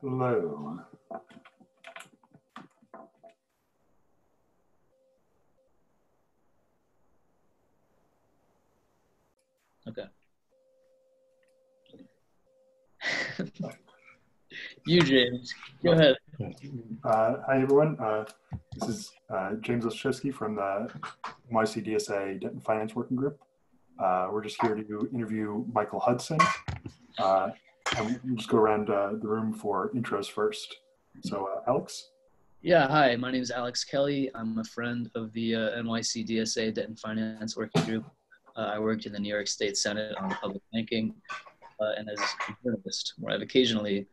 Hello. Okay. you, James, go ahead. Uh, hi, everyone. Uh, this is uh, James Ostaszewski from the NYC Debt and Finance Working Group. Uh, we're just here to interview Michael Hudson. And we'll just go around uh, the room for intros first. So, uh, Alex? Yeah, hi, my name is Alex Kelly. I'm a friend of the uh, NYC DSA Debt and Finance Working Group. Uh, I worked in the New York State Senate on public banking uh, and as a journalist, where I've occasionally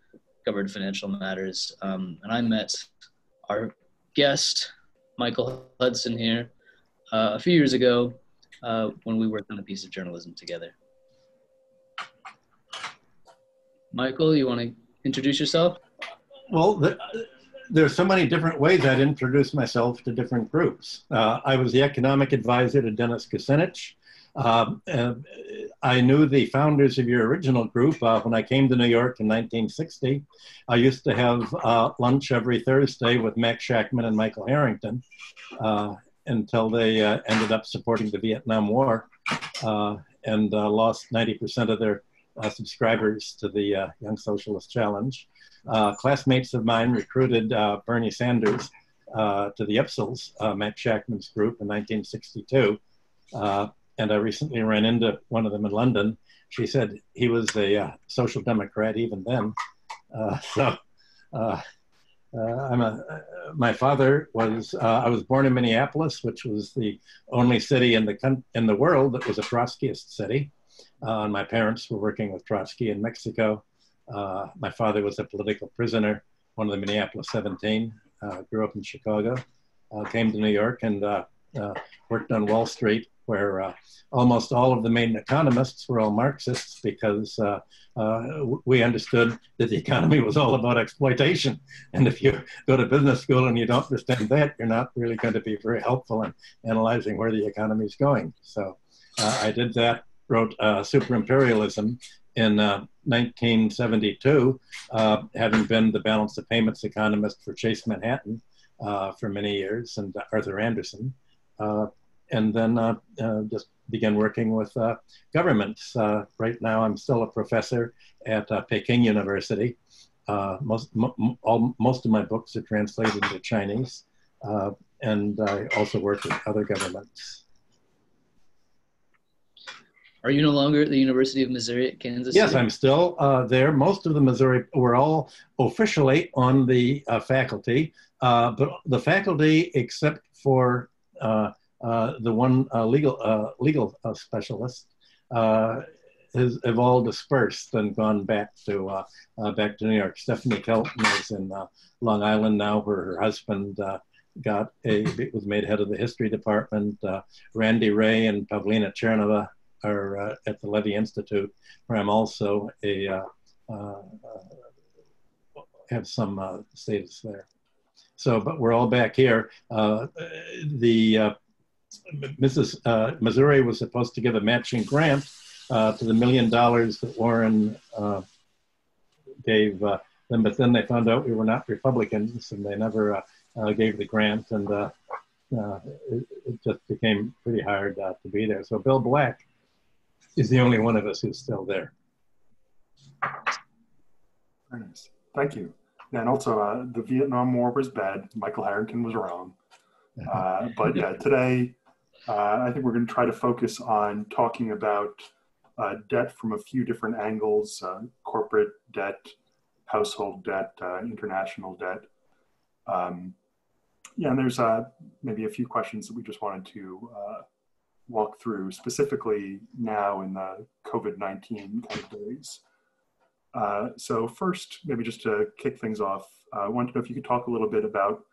covered financial matters. Um, and I met our guest, Michael Hudson, here uh, a few years ago when we worked on a piece of journalism together. Michael, you want to introduce yourself? Well, the, there's so many different ways I'd introduce myself to different groups. Uh, I was the economic advisor to Dennis Kucinich. Um, uh, I knew the founders of your original group uh, when I came to New York in 1960. I used to have uh, lunch every Thursday with Max Shachtman and Michael Harrington uh, until they uh, ended up supporting the Vietnam War and lost 90% of their subscribers to the Young Socialist Challenge. classmates of mine recruited Bernie Sanders to the Yipsels, Max Shachtman's group in 1962 and I recently ran into one of them in London. She said he was a uh, social democrat even then. Uh, so uh, uh I'm a, uh, my father was, uh, I was born in Minneapolis, which was the only city in the, in the world that was a Trotskyist city. And my parents were working with Trotsky in Mexico. my father was a political prisoner, one of the Minneapolis 17, grew up in Chicago, came to New York and worked on Wall Street where uh, almost all of the main economists were all Marxists because uh, uh, we understood that the economy was all about exploitation. And if you go to business school and you don't understand that, you're not really going to be very helpful in analyzing where the economy is going. So uh, I did that, wrote uh, Super Imperialism in 1972, uh, having been the balance of payments economist for Chase Manhattan for many years and Arthur Andersen and then uh, uh, just began working with uh, governments. right now, I'm still a professor at Peking University. most, all, most of my books are translated into Chinese, and I also work with other governments. Are you no longer at the University of Missouri at Kansas? Yes, I'm still uh, there. Most of the Missouri were all officially on the uh, faculty, uh, but the faculty, except for uh, the one uh, legal uh, legal specialist has have all dispersed and gone back to back to New York. Stephanie Kelton is in Long Island now, where her husband got a was made head of the history department. Randy Wray and Pavlina Tcherneva are at the Levy Institute, where I'm also a have some status there. So, but we're all back here. Uh, the uh, Mrs. Uh, Missouri was supposed to give a matching grant uh, to the million dollars that Warren uh, gave uh, them, but then they found out we were not Republicans and they never uh, uh, gave the grant, and it, it, just became pretty hard to be there. So Bill Black is the only one of us who's still there. Very nice. Thank you. And also, the Vietnam War was bad. Michael Harrington was wrong. Uh, but yeah, today uh, I think we're going to try to focus on talking about uh, debt from a few different angles uh, corporate debt, household debt, uh, international debt. Um, yeah, and there's uh, maybe a few questions that we just wanted to uh, walk through, specifically now in the COVID 19 kind of days. so, first, maybe just to kick things off, I wanted to know if you could talk a little bit about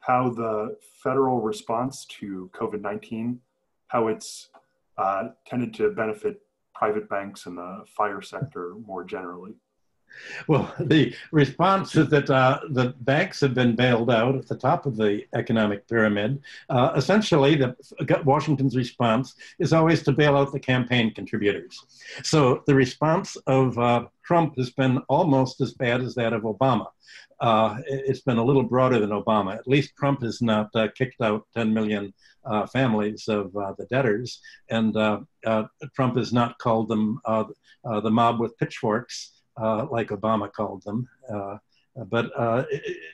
how the federal response to COVID 19, how it's uh, tended to benefit private banks and the FIRE sector more generally. Well, the response is that uh, the banks have been bailed out at the top of the economic pyramid. Uh, essentially, the, Washington's response is always to bail out the campaign contributors. So the response of uh, Trump has been almost as bad as that of Obama. Uh, it's been a little broader than Obama. At least Trump has not uh, kicked out 10 million uh, families of the debtors, and Trump has not called them the mob with pitchforks. Uh, like Obama called them. Uh, but uh,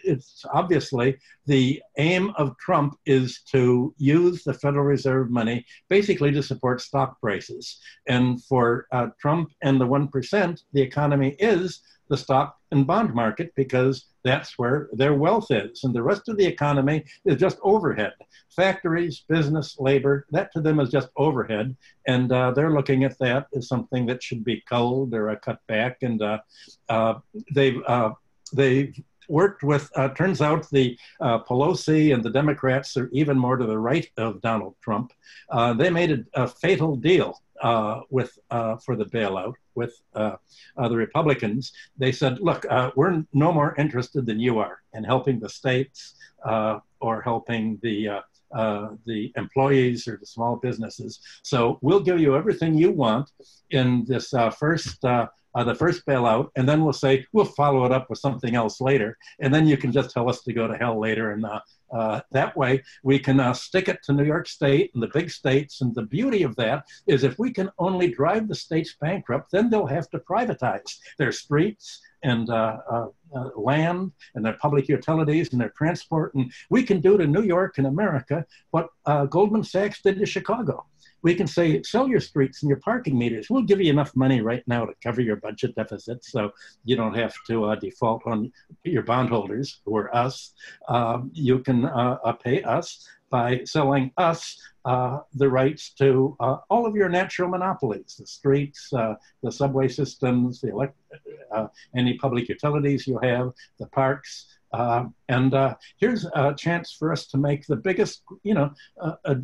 it's obviously the aim of Trump is to use the Federal Reserve money basically to support stock prices. And for uh, Trump and the 1%, the economy is the stock and bond market because that's where their wealth is. And the rest of the economy is just overhead. Factories, business, labor, that to them is just overhead. And uh, they're looking at that as something that should be culled or uh, cut back. And uh, uh they've, uh, they've worked with, turns out the Pelosi and the Democrats are even more to the right of Donald Trump. they made a, a fatal deal uh, with uh, for the bailout with uh, the Republicans, they said, "Look, uh, we're no more interested than you are in helping the states uh, or helping the." Uh, the employees or the small businesses. So we'll give you everything you want in this first the first bailout, and then we'll say we'll follow it up with something else later, and then you can just tell us to go to hell later and uh, uh, that way, we can uh, stick it to New York State and the big states. And the beauty of that is if we can only drive the states bankrupt, then they'll have to privatize their streets and uh, uh, uh land and their public utilities and their transport. And we can do to New York and America what uh, Goldman Sachs did to Chicago we can say, sell your streets and your parking meters. We'll give you enough money right now to cover your budget deficit so you don't have to uh, default on your bondholders, who are us. Um, you can pay us by selling us uh, the rights to uh, all of your natural monopolies, the streets, uh, the subway systems, the elect- any public utilities you have, the parks, uh, and uh, here's a chance for us to make the biggest, you know, uh,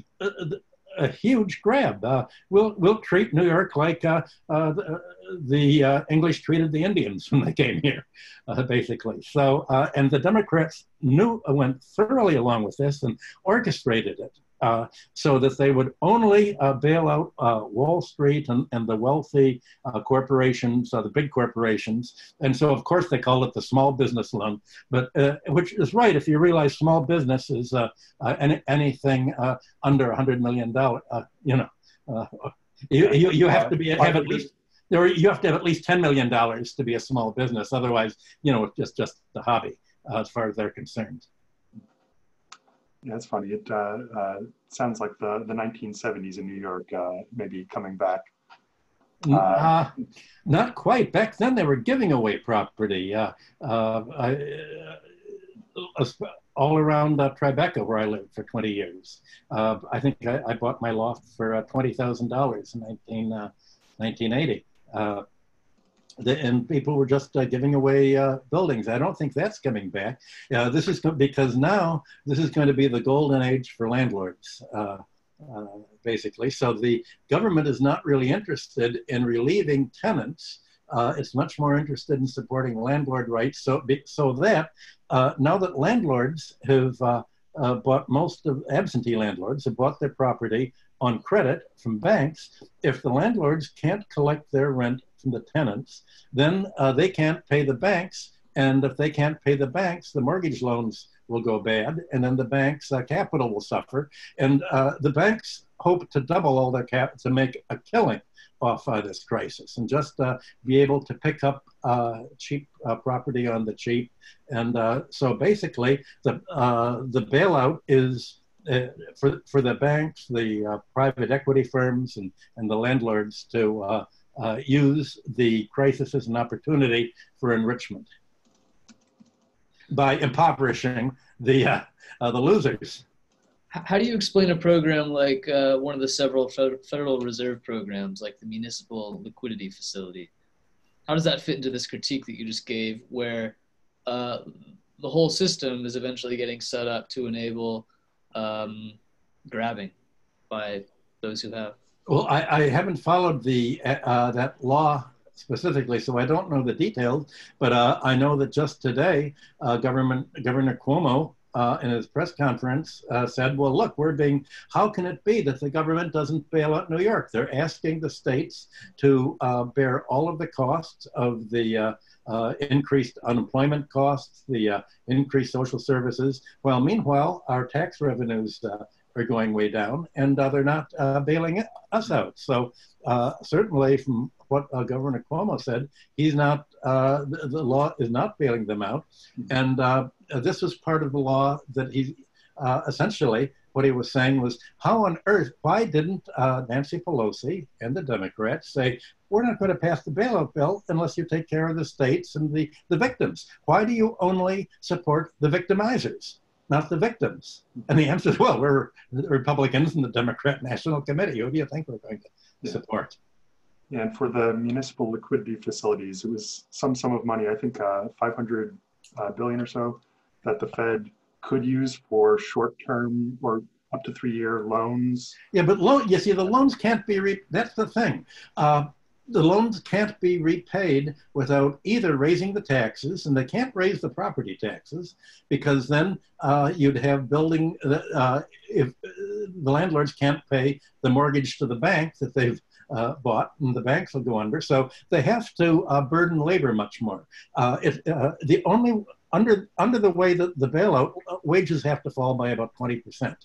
a huge grab. Uh, we'll we'll treat New York like uh, uh, the, the uh, English treated the Indians when they came here, uh, basically. So uh, and the Democrats knew went thoroughly along with this and orchestrated it uh, so that they would only uh, bail out uh, Wall Street and, and the wealthy uh, corporations, uh, the big corporations. And so, of course, they call it the small business loan, but uh, which is right if you realize small business is any, anything under $100 million. you know, you, you, you, have to be have at least. Or you have to have at least $10 million to be a small business. Otherwise, you know, it's just, just a hobby as far as they're concerned. Yeah, it's funny. It uh, uh, sounds like the, the 1970s in New York, uh, maybe coming back. Uh, uh, not quite. Back then, they were giving away property uh, I, all around Tribeca, where I lived for 20 years. I think I, I, bought my loft for $20,000 in 19, 1980 the, and people were just uh, giving away uh, buildings. I don't think that's coming back. Uh, this is because now this is going to be the golden age for landlords, uh, uh, basically. So the government is not really interested in relieving tenants. Uh, it's much more interested in supporting landlord rights. So, so that now that landlords have bought most of absentee landlords have bought their property on credit from banks, if the landlords can't collect their rent from the tenants, then uh, they can't pay the banks. And if they can't pay the banks, the mortgage loans will go bad, and then the bank's uh, capital will suffer. And uh, the banks hope to double all their cap to make a killing off uh, this crisis and just uh, be able to pick up uh, cheap uh, property on the cheap. And so basically, the the bailout is. For, for the banks, the private equity firms, and, and the landlords to uh, use the crisis as an opportunity for enrichment by impoverishing the, uh, uh, the losers. How do you explain a program like uh, one of the several Federal Reserve programs, like the Municipal Liquidity Facility? How does that fit into this critique that you just gave, where uh, the whole system is eventually getting set up to enable um, grabbing by those who have? Well, I, I haven't followed the uh, that law specifically, so I don't know the details. But uh, I know that just today, uh, government Governor Cuomo uh, in his press conference uh, said, well, look, we're being, how can it be that the government doesn't bail out New York? They're asking the states to uh, bear all of the costs of the uh, uh, increased unemployment costs, the uh, increased social services, while meanwhile, our tax revenues are going way down and they're not bailing us out. So certainly from what uh, Governor Cuomo said. He's not, uh, the, the, law is not bailing them out. And uh, this was part of the law that he uh, essentially, what he was saying was, how on earth, why didn't uh, Nancy Pelosi and the Democrats say, we're not going to pass the bailout bill unless you take care of the states and the, the victims? Why do you only support the victimizers? not the victims? And the answer is, well, we're the Republicans and the Democrat National Committee. Who do you think we're going to yeah. support? And for the municipal liquidity facilities, it was some sum of money, I think uh, 500 uh, billion or so, that the Fed could use for short-term or up to three-year loans. Yeah, but loan, you see, the loans can't be, re- that's the thing. Uh, the loans can't be repaid without either raising the taxes, and they can't raise the property taxes because then uh, you'd have building, uh, if the landlords can't pay the mortgage to the bank that they've uh, bought, and the banks will go under. So they have to uh, burden labor much more. Uh, if uh, the only under under the way that the bailout wages have to fall by about twenty percent.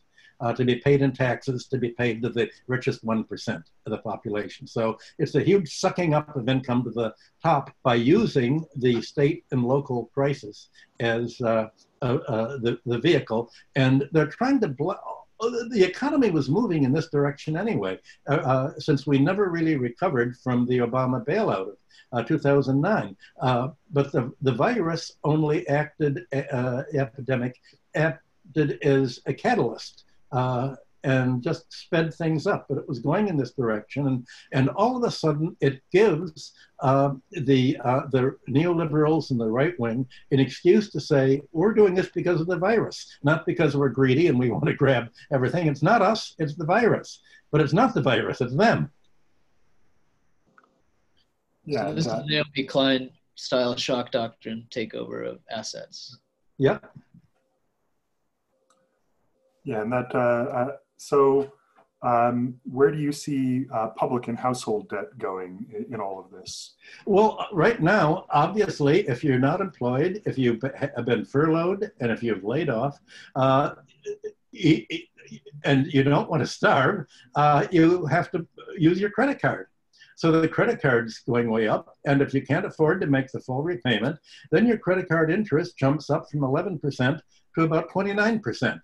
Uh, to be paid in taxes, to be paid to the richest 1% of the population. So it's a huge sucking up of income to the top by using the state and local crisis as uh, uh, the, the vehicle. And they're trying to blow the economy was moving in this direction anyway, uh, uh, since we never really recovered from the Obama bailout of uh, 2009. Uh, but the, the virus only acted, uh, epidemic, acted as a catalyst. Uh, and just sped things up. But it was going in this direction, and and all of a sudden it gives uh, the uh, the neoliberals and the right wing an excuse to say we're doing this because of the virus, not because we're greedy and we want to grab everything. It's not us, it's the virus. But it's not the virus, it's them. Yeah, so this that. is Naomi Klein style shock doctrine takeover of assets. Yep. Yeah, and that uh, uh so um, where do you see uh, public and household debt going in, in, all of this? Well, right now, obviously, if you're not employed, if you've been furloughed, and if you've laid off, uh, and you don't want to starve, uh, you have to use your credit card. So the credit card's going way up. And if you can't afford to make the full repayment, then your credit card interest jumps up from 11% to about 29%.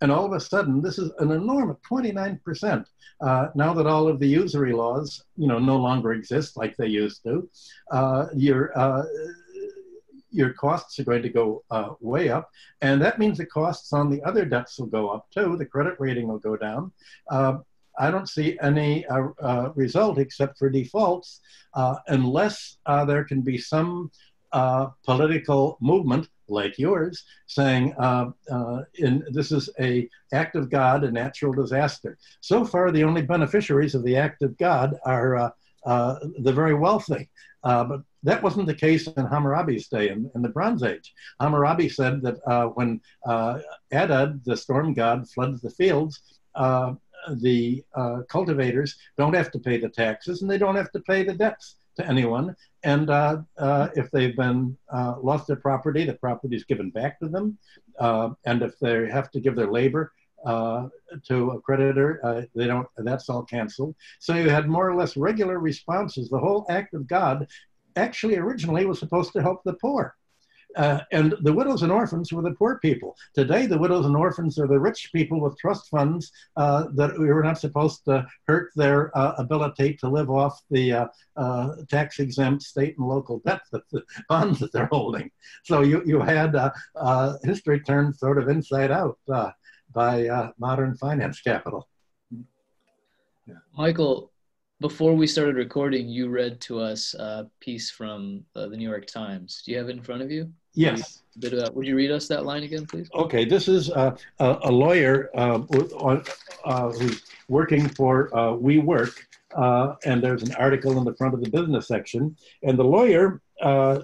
And all of a sudden, this is an enormous 29%. Uh, now that all of the usury laws, you know, no longer exist like they used to, uh, your, uh, your costs are going to go uh, way up. And that means the costs on the other debts will go up too. The credit rating will go down. Uh, I don't see any uh, result except for defaults unless there can be some political movement like yours, saying uh, uh, in, this is a act of God, a natural disaster. So far, the only beneficiaries of the act of God are uh, uh the very wealthy. Uh, but that wasn't the case in Hammurabi's day in, in the Bronze Age. Hammurabi said that uh, when Adad, the storm god, floods the fields, the cultivators don't have to pay the taxes and they don't have to pay the debts to anyone. And uh, uh, if they've been uh, lost their property, the property is given back to them. Uh, and if they have to give their labor uh, to a creditor, uh, they don't. That's all canceled. So you had more or less regular responses. The whole act of God actually originally was supposed to help the poor. Uh, and the widows and orphans were the poor people. Today, the widows and orphans are the rich people with trust funds uh, that we were not supposed to hurt their uh, ability to live off the uh, uh, tax exempt state and local debt that the bonds that they're holding. So you, you had uh, history turned sort of inside out by modern finance capital. Michael, before we started recording, you read to us a piece from uh, the New York Times. Do you have it in front of you? Yes. A bit about, would you read us that line again, please? Okay, this is uh, a, a lawyer uh, uh, who's working for uh, WeWork, uh, and there's an article in the front of the business section. And the lawyer uh,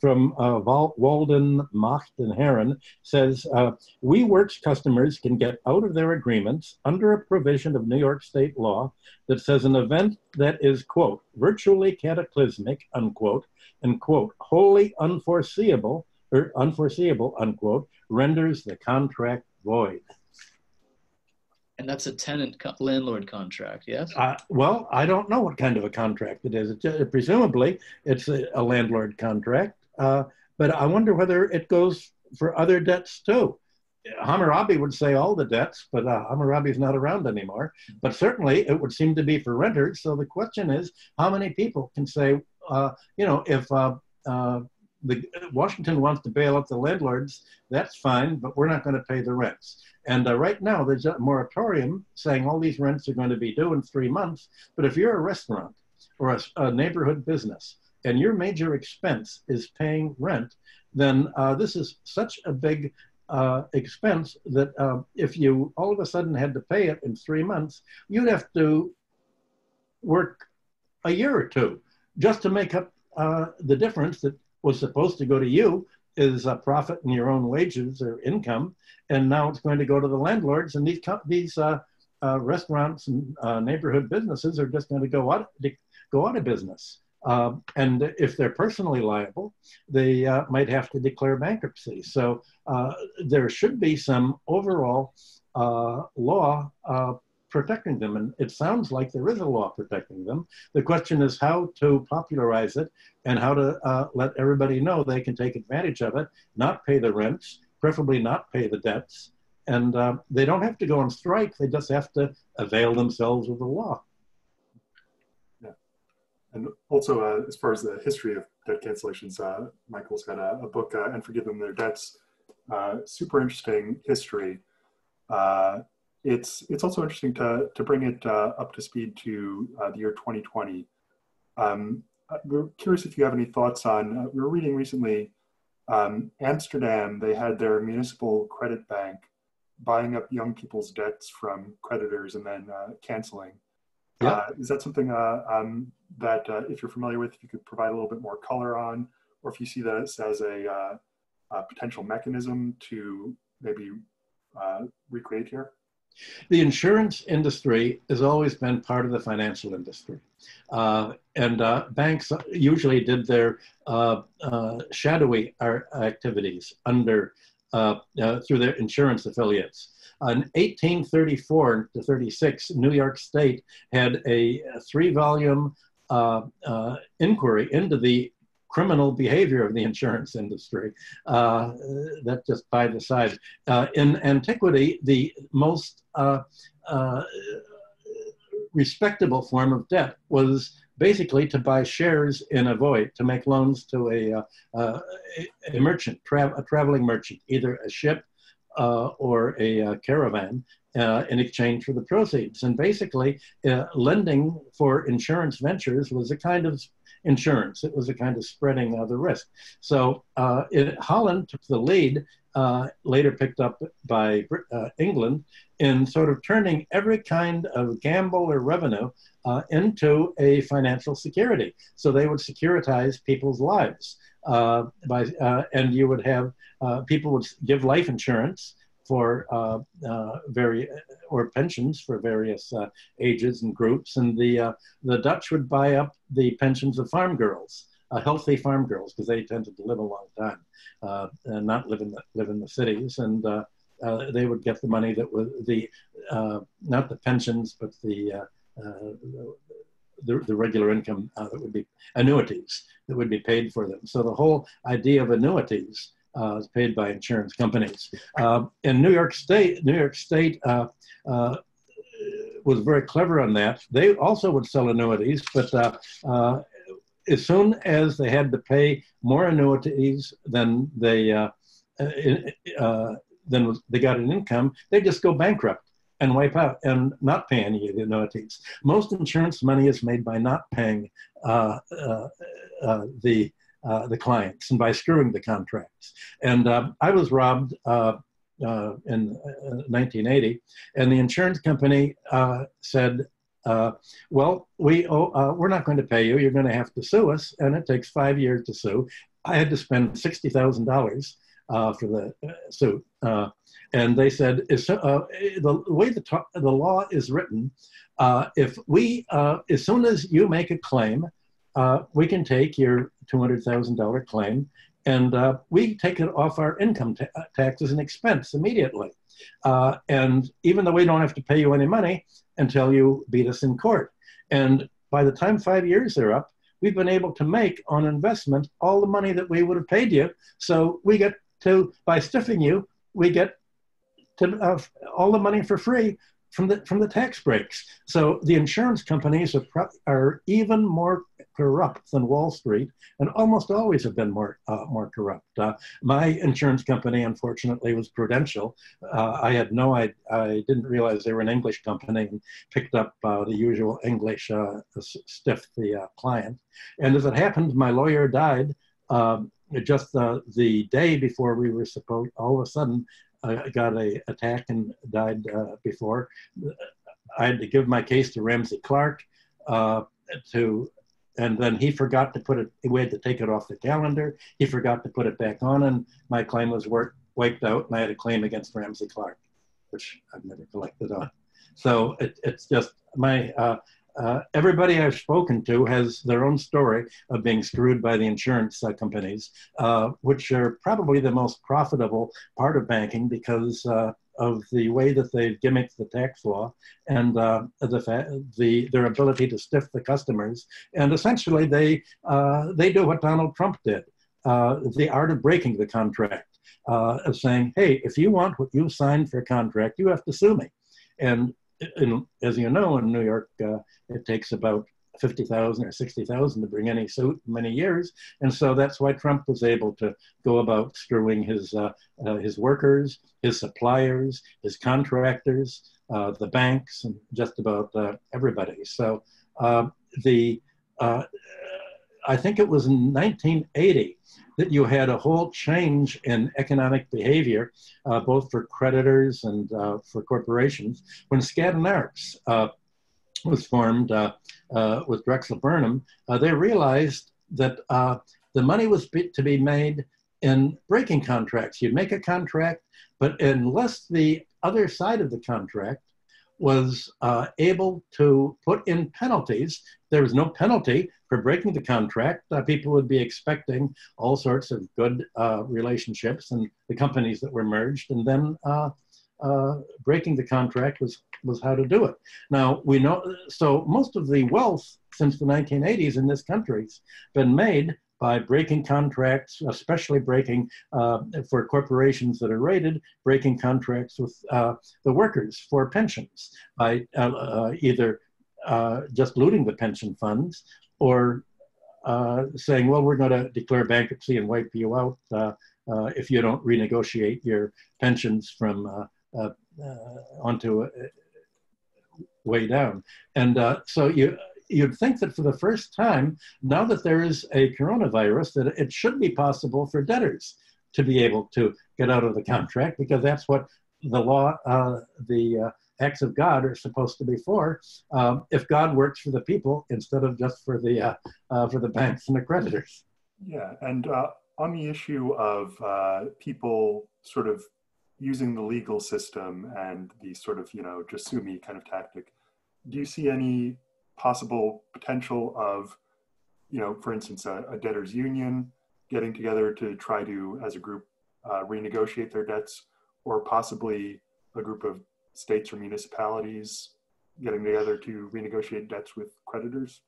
from uh, Walden, Macht, and Haran says uh, WeWork's customers can get out of their agreements under a provision of New York state law that says an event that is, quote, virtually cataclysmic, unquote, and, quote, wholly unforeseeable, or unforeseeable, unquote, renders the contract void. And that's a tenant co- landlord contract, yes? Uh, well, I don't know what kind of a contract it is. It, uh, presumably, it's a, a landlord contract, uh, but I wonder whether it goes for other debts too. Hammurabi would say all the debts, but uh, Hammurabi's not around anymore. But certainly, it would seem to be for renters. So the question is, how many people can say, uh, you know, if uh, uh, the Washington wants to bail out the landlords, that's fine, but we're not going to pay the rents. And uh, right now, there's a moratorium saying all these rents are going to be due in three months. But if you're a restaurant or a, a neighborhood business and your major expense is paying rent, then uh, this is such a big uh, expense that uh, if you all of a sudden had to pay it in three months, you'd have to work a year or two just to make up uh, the difference that was supposed to go to you is a profit in your own wages or income, and now it's going to go to the landlords. And these these uh, uh, restaurants and uh, neighborhood businesses are just going to go out go out of business. Uh, and if they're personally liable, they uh, might have to declare bankruptcy. So uh, there should be some overall law protecting them. And it sounds like there is a law protecting them. The question is how to popularize it and how to uh, let everybody know they can take advantage of it, not pay the rents, preferably not pay the debts. And uh, they don't have to go on strike, they just have to avail themselves of the law. Yeah. And also, uh, as far as the history of debt cancellations, uh, Michael's got a, a book, uh, And Forgive Them Their Debts. Uh, super interesting history it's it's also interesting to to bring it uh, up to speed to uh, the year 2020. Um, uh, we're curious if you have any thoughts on. Uh, we were reading recently, um, Amsterdam. They had their municipal credit bank buying up young people's debts from creditors and then uh, canceling. Yeah. Uh, is that something um, that, if you're familiar with, if you could provide a little bit more color on, or if you see that as a, a potential mechanism to maybe recreate here? The insurance industry has always been part of the financial industry. Uh, and uh, banks usually did their uh, uh shadowy activities under uh, uh, through their insurance affiliates. In 1834 to 36, New York State had a three-volume inquiry into the criminal behavior of the insurance industry. Uh, that just by the side. Uh, in antiquity, the most uh, uh, respectable form of debt was basically to buy shares in a void, to make loans to a, uh, uh, a merchant, tra a traveling merchant, either a ship or a caravan. in exchange for the proceeds. And basically, lending for insurance ventures was a kind of insurance. It was a kind of spreading of the risk. So uh, it, Holland took the lead, uh, later picked up by uh, England, in sort of turning every kind of gamble or revenue uh, into a financial security. So they would securitize people's lives. Uh, by, uh, and you would have people would give life insurance for uh, uh, very or pensions for various uh, ages and groups, and the uh, the Dutch would buy up the pensions of farm girls, uh, healthy farm girls, because they tended to live a long time uh, and not live in the live in the cities, and they would get the money that was the not the pensions, but the the, the, regular income that would be annuities that would be paid for them. So the whole idea of annuities uh, is paid by insurance companies. Uh, in New York State, New York State uh, uh was very clever on that. They also would sell annuities, but uh, uh, as soon as they had to pay more annuities than they than they got an income, they just go bankrupt. and wipe out and not pay any of the annuities. Most insurance money is made by not paying uh, uh, uh, the uh, the clients and by screwing the contracts. And uh, I was robbed uh, in 1980, and the insurance company said, "Well, we oh, we're not going to pay you. You're going to have to sue us, and it takes five years to sue." I had to spend sixty thousand dollars for the suit and they said, uh, the way the, the law is written, uh, if we, uh, as soon as you make a claim, uh, we can take your $200,000 claim and uh, we take it off our income ta tax as an expense immediately. Uh, and even though we don't have to pay you any money until you beat us in court. And by the time five years are up, we've been able to make on investment all the money that we would have paid you. So we get to, by stiffing you, we get to uh, all the money for free from the from the tax breaks. So the insurance companies are are even more corrupt than Wall Street, and almost always have been more uh, more corrupt. Uh, my insurance company, unfortunately, was Prudential. Uh, I had no I I didn't realize they were an English company and picked up uh, the usual English uh, stiff the client. And as it happened, my lawyer died. Um, just the day before we were supposed, all of a sudden, I got a attack and died uh, before. I had to give my case to Ramsey Clark uh, to, and then he forgot to put it. We had to take it off the calendar. He forgot to put it back on, and my claim was work, wiped out, and I had a claim against Ramsey Clark, which I've never collected on. So it, it's just my uh, uh, everybody I've spoken to has their own story of being screwed by the insurance uh, companies, uh, which are probably the most profitable part of banking because uh, of the way that they've gimmicked the tax law and uh, the, the, their ability to stiff the customers. And essentially, they, uh, they do what Donald Trump did the art of breaking the contract, of saying, hey, if you want what you signed for a contract, you have to sue me. And in, as you know, in New York, uh, it takes about 50,000 or 60,000 to bring any suit in many years. And so that's why Trump was able to go about screwing his, uh, uh, his workers, his suppliers, his contractors, uh, the banks, and just about uh, everybody. So uh, the, I think it was in 1980 that you had a whole change in economic behavior, uh, both for creditors and uh, for corporations. When Skadden Arps uh, was formed uh, uh, with Drexel Burnham, uh, they realized that the money was be to be made in breaking contracts. You'd make a contract, but unless the other side of the contract was uh, able to put in penalties. There was no penalty for breaking the contract. Uh, people would be expecting all sorts of good uh, relationships and the companies that were merged, and then uh, uh, breaking the contract was was how to do it. Now we know. So most of the wealth since the 1980s in this country's been made by breaking contracts, especially breaking uh, for corporations that are rated, breaking contracts with uh, the workers for pensions by uh, uh either uh, just looting the pension funds or uh, saying, well, we're going to declare bankruptcy and wipe you out if you don't renegotiate your pensions from onto way down. And so you you'd think that for the first time, now that there is a coronavirus, that it should be possible for debtors to be able to get out of the contract because that's what the law, uh, the uh, acts of God are supposed to be for. Um, if God works for the people instead of just for the uh, uh for the banks and the creditors. Yeah, and uh, on the issue of uh, people sort of using the legal system and the sort of you know just sue me kind of tactic, do you see any possible potential of, you know, for instance, a, a debtors union getting together to try to, as a group, uh, renegotiate their debts, or possibly a group of states or municipalities getting together to renegotiate debts with creditors?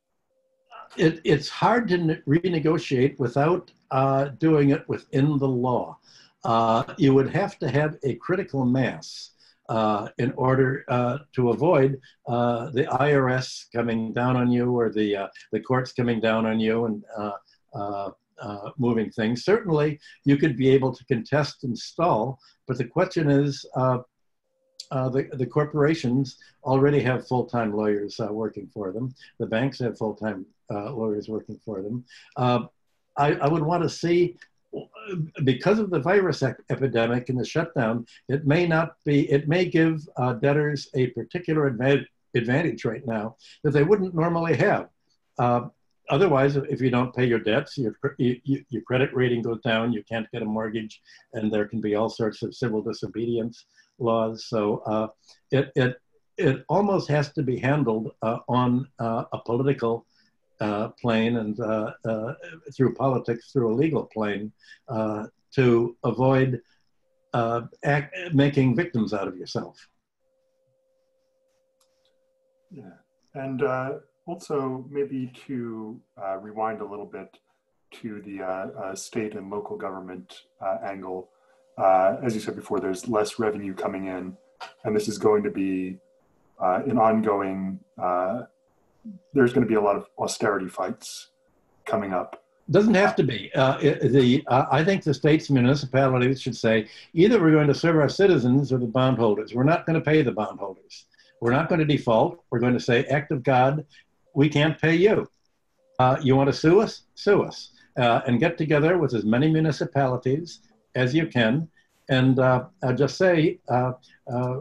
It, it's hard to renegotiate without uh, doing it within the law. Uh, you would have to have a critical mass uh, in order uh, to avoid uh, the IRS coming down on you or the, uh, the courts coming down on you and uh, moving things. Certainly, you could be able to contest and stall, but the question is the, the corporations already have full-time lawyers uh, working for them. The banks have full-time uh, lawyers working for them. I, I, would want to see, because of the virus epidemic and the shutdown, it may not be, it may give uh, debtors a particular advantage, advantage right now that they wouldn't normally have. Uh, otherwise, if you don't pay your debts, your, you, your credit rating goes down, you can't get a mortgage, and there can be all sorts of civil disobedience laws. So uh, it, it, it almost has to be handled uh, on uh, a political uh, plane and uh, uh, through politics, through a legal plane, to avoid act, making victims out of yourself. Yeah, and also maybe to rewind a little bit to the state and local government angle uh, as you said before, there's less revenue coming in, and this is going to be uh, an ongoing. Uh, there's going to be a lot of austerity fights coming up. Doesn't have to be. Uh, the uh, I think the states municipalities should say either we're going to serve our citizens or the bondholders. We're not going to pay the bondholders. We're not going to default. We're going to say, act of God, we can't pay you. Uh, you want to sue us? Sue us. and get together with as many municipalities as you can. And uh, I'll just say, uh, uh,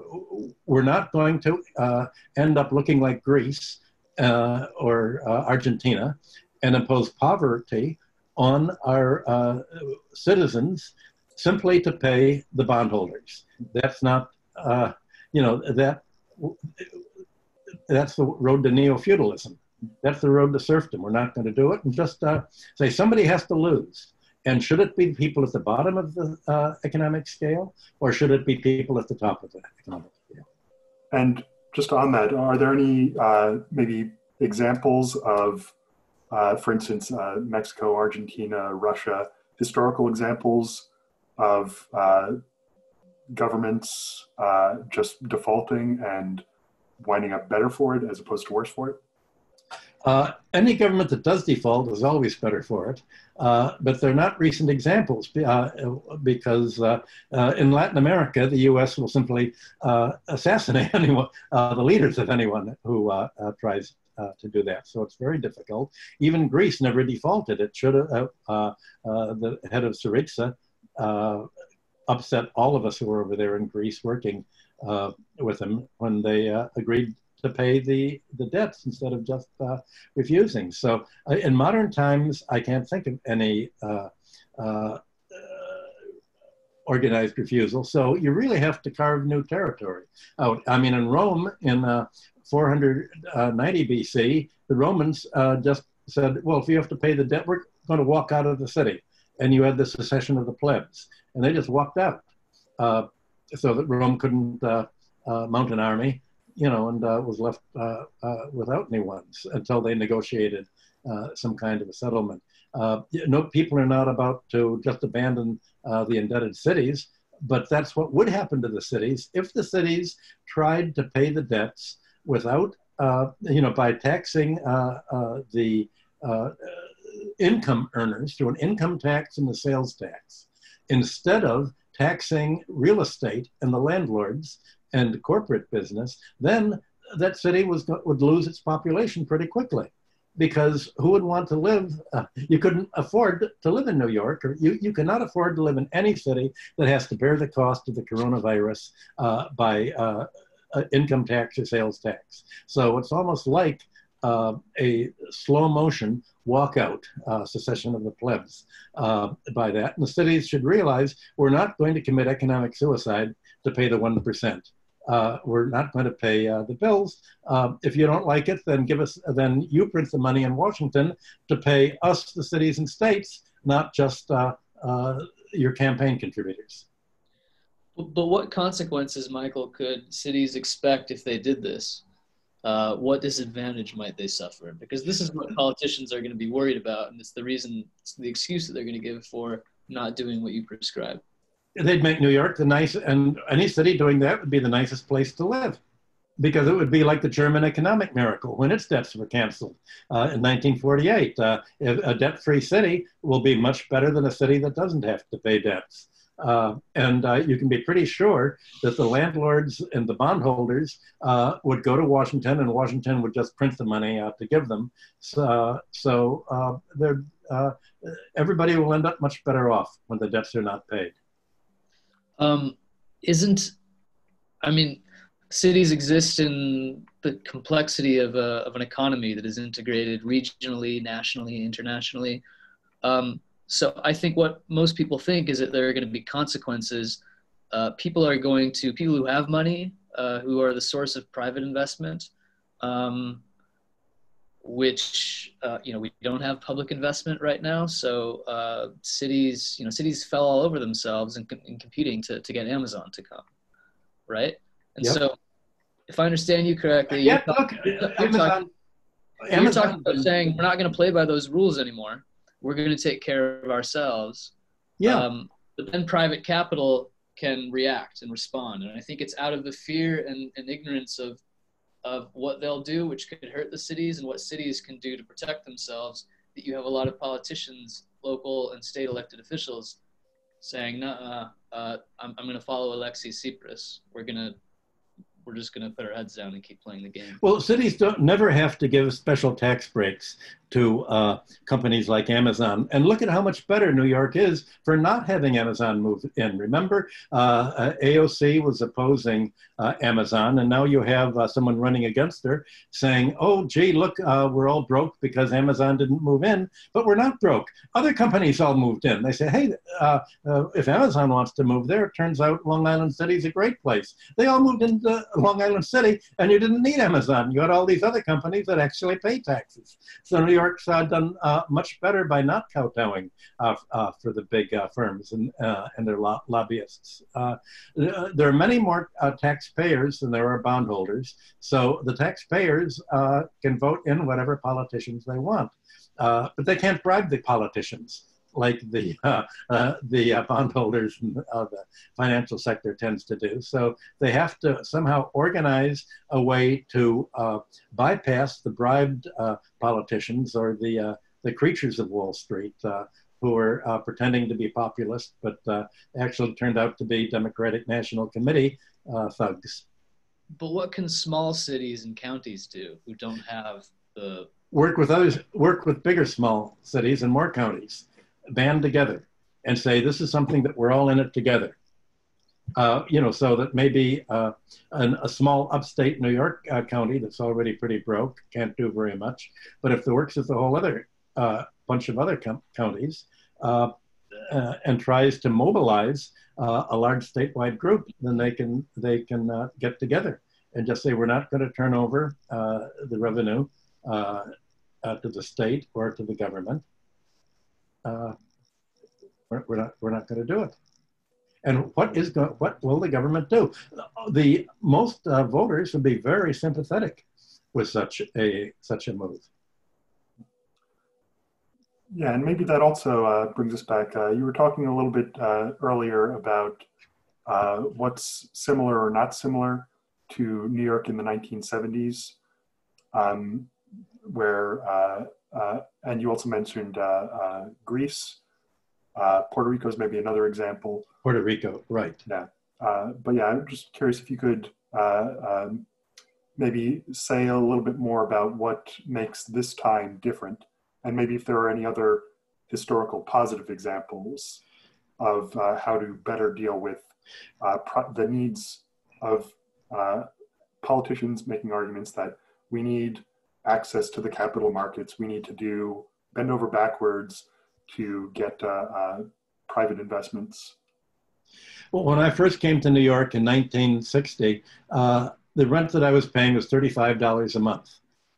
we're not going to uh, end up looking like Greece uh, or uh, Argentina and impose poverty on our citizens simply to pay the bondholders. That's not, you know, that that's the road to neo-feudalism. That's the road to serfdom. We're not going to do it and just say somebody has to lose. And should it be people at the bottom of the uh, economic scale, or should it be people at the top of the economic scale? And just on that, are there any uh, maybe examples of, uh, for instance, uh, Mexico, Argentina, Russia, historical examples of uh, governments uh, just defaulting and winding up better for it as opposed to worse for it? Uh, any government that does default is always better for it, uh, but they're not recent examples uh, because uh, uh, in Latin America, the U.S. will simply uh, assassinate anyone, the leaders of anyone who tries to do that. So it's very difficult. Even Greece never defaulted. It should have, the head of Syriza upset all of us who were over there in Greece working with him when they agreed to pay the, the debts instead of just uh, refusing. So uh, in modern times, I can't think of any uh, uh organized refusal. So you really have to carve new territory out. I mean, in Rome in uh, 490 BC, the Romans uh, just said, well, if you have to pay the debt, we're going to walk out of the city. And you had the secession of the plebs. And they just walked out so that Rome couldn't mount an army you know, and uh, was left uh, uh, without anyone until they negotiated uh, some kind of a settlement. Uh, no, people are not about to just abandon the indebted cities, but that's what would happen to the cities if the cities tried to pay the debts without, you know, by taxing the income earners through an income tax and the sales tax, instead of taxing real estate and the landlords and corporate business, then that city was would lose its population pretty quickly. Because who would want to live uh, you couldn't afford to live in new york or you, you cannot afford to live in any city that has to bear the cost of the coronavirus uh, by uh, income tax or sales tax. So it's almost like uh, a slow motion walkout, uh, secession of the plebs uh, by that. And the cities should realize we're not going to commit economic suicide to pay the 1% uh, we're not going to pay uh, the bills. Uh, if you don't like it, then give us, then you print the money in Washington to pay us, the cities and states, not just uh, uh, your campaign contributors. But what consequences, Michael, could cities expect if they did this? Uh, what disadvantage might they suffer? Because this is what politicians are going to be worried about, and it's the reason, it's the excuse that they're going to give for not doing what you prescribe they'd make New York the nice, and any city doing that would be the nicest place to live because it would be like the German economic miracle when its debts were canceled uh, in 1948. Uh, a debt free city will be much better than a city that doesn't have to pay debts. Uh, and uh, you can be pretty sure that the landlords and the bondholders uh, would go to Washington, and Washington would just print the money out to give them. So, so uh, everybody will end up much better off when the debts are not paid. Um, isn't, I mean, cities exist in the complexity of, a, of an economy that is integrated regionally, nationally, internationally. Um, so I think what most people think is that there are going to be consequences. Uh, people are going to people who have money, uh, who are the source of private investment, um, which uh, you know we don't have public investment right now. So uh, cities, you know, cities fell all over themselves in, in competing to to get Amazon to come, right? And yep. so, if I understand you correctly, yeah, you're, look, you're, Amazon, talking, Amazon, you're talking about saying we're not going to play by those rules anymore we're going to take care of ourselves. Yeah. Um, but then private capital can react and respond. And I think it's out of the fear and, and ignorance of, of what they'll do, which could hurt the cities and what cities can do to protect themselves, that you have a lot of politicians, local and state elected officials saying, no, uh, uh, I'm, I'm going to follow Alexis Tsipras. We're going to we're just going to put our heads down and keep playing the game. Well, cities don't never have to give special tax breaks to uh, companies like Amazon. And look at how much better New York is for not having Amazon move in. Remember, uh, uh AOC was opposing uh, Amazon, and now you have uh, someone running against her saying, oh, gee, look, uh, we're all broke because Amazon didn't move in, but we're not broke. Other companies all moved in. They say, hey, if Amazon wants to move there, it turns out Long Island City is a great place. They all moved into Long Island City, and you didn't need Amazon. You had all these other companies that actually pay taxes. So New York's uh, done uh, much better by not kowtowing uh, uh for the big uh, firms and, and their lo lobbyists. there are many more taxpayers than there are bondholders, so the taxpayers can vote in whatever politicians they want. but they can't bribe the politicians like the uh, uh, the uh, bondholders of the financial sector tends to do. So they have to somehow organize a way to uh, bypass the bribed uh, politicians or the uh, the creatures of Wall Street. who are pretending to be populist, but actually turned out to be Democratic National Committee thugs. But what can small cities and counties do who don't have the work with others, work with bigger small cities and more counties band together and say this is something that we're all in it together. Uh, you know, so that maybe uh, an, a small upstate New York uh, county that's already pretty broke can't do very much. But if the works with a whole other uh, bunch of other com- counties uh, uh, and tries to mobilize a large statewide group, then they can they can get together and just say we're not going to turn over the revenue to the state or to the government uh, we're, we're, not, we're not going to do it. And what is going, what will the government do? The most uh, voters would be very sympathetic with such a such a move. Yeah, and maybe that also uh, brings us back. Uh, you were talking a little bit uh, earlier about uh, what's similar or not similar to New York in the 1970s, um, where uh, and you also mentioned uh, uh, Greece. Puerto Rico is maybe another example. Puerto Rico, right. Yeah. but yeah, I'm just curious if you could um, maybe say a little bit more about what makes this time different and maybe if there are any other historical positive examples of uh, how to better deal with uh, the needs of uh, politicians making arguments that we need access to the capital markets. We need to do bend over backwards to get uh, uh, private investments. Well, when I first came to New York in 1960, uh, the rent that I was paying was $35 a month.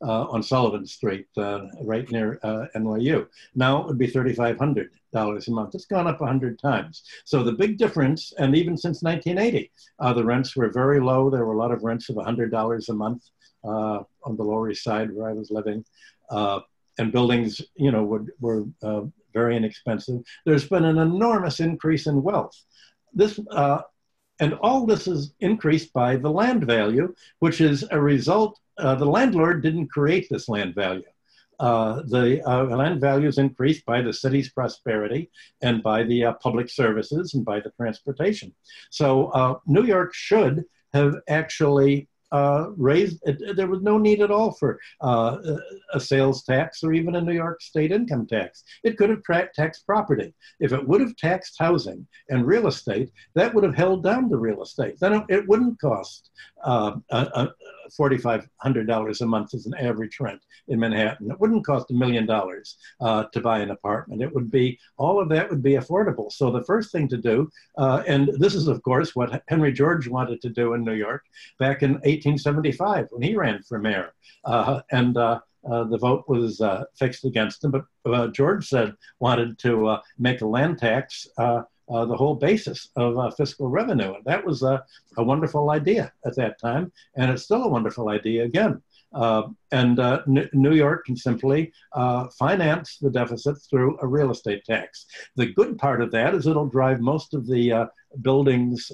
Uh, on Sullivan Street, uh, right near uh, NYU. Now it would be $3,500 a month. It's gone up 100 times. So the big difference, and even since 1980, the rents were very low. There were a lot of rents of $100 a month uh, on the Lower East Side where I was living. Uh, and buildings, you know, were, were uh, very inexpensive. There's been an enormous increase in wealth. This, uh, and all this is increased by the land value, which is a result, uh, the landlord didn't create this land value. uh, the uh, land values increased by the city's prosperity and by the uh, public services and by the transportation. So uh, New York should have actually uh, raised, there was no need at all for uh, a sales tax or even a New York state income tax. It could have tra- taxed property. If it would have taxed housing and real estate, that would have held down the real estate. Then it wouldn't cost uh, $4,500 a month as an average rent in Manhattan. It wouldn't cost a million dollars uh, to buy an apartment. It would be, all of that would be affordable. So the first thing to do, uh, and this is of course what Henry George wanted to do in New York back in 1875 when he ran for mayor. Uh, and uh, uh, the vote was uh, fixed against him, but uh, George said wanted to uh, make a land tax uh, the whole basis of uh, fiscal revenue. And that was a, a, wonderful idea at that time, and it's still a wonderful idea again. Uh, and uh, N- New York can simply uh, finance the deficit through a real estate tax. The good part of that is it'll drive most of the uh, buildings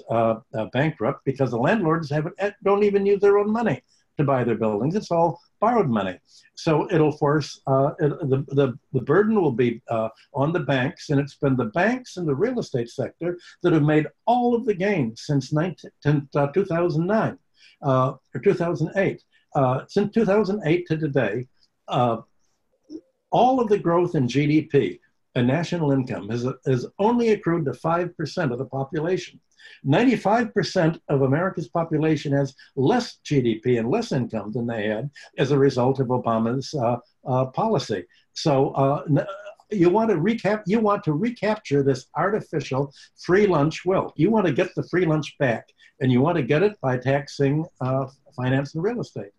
bankrupt because the landlords have, eh, don't even use their own money to buy their buildings. It's all borrowed money. So it'll force, uh, it, the, the, the burden will be uh, on the banks, and it's been the banks and the real estate sector that have made all of the gains since 19, uh, 2009 uh, or 2008. Uh, since 2008 to today, all of the growth in GDP and national income has, has only accrued to 5% of the population. 95% of America's population has less GDP and less income than they had as a result of Obama's uh, uh, policy. So uh, you want to recap you want to recapture this artificial free lunch wealth. You want to get the free lunch back, and you want to get it by taxing uh, finance and real estate.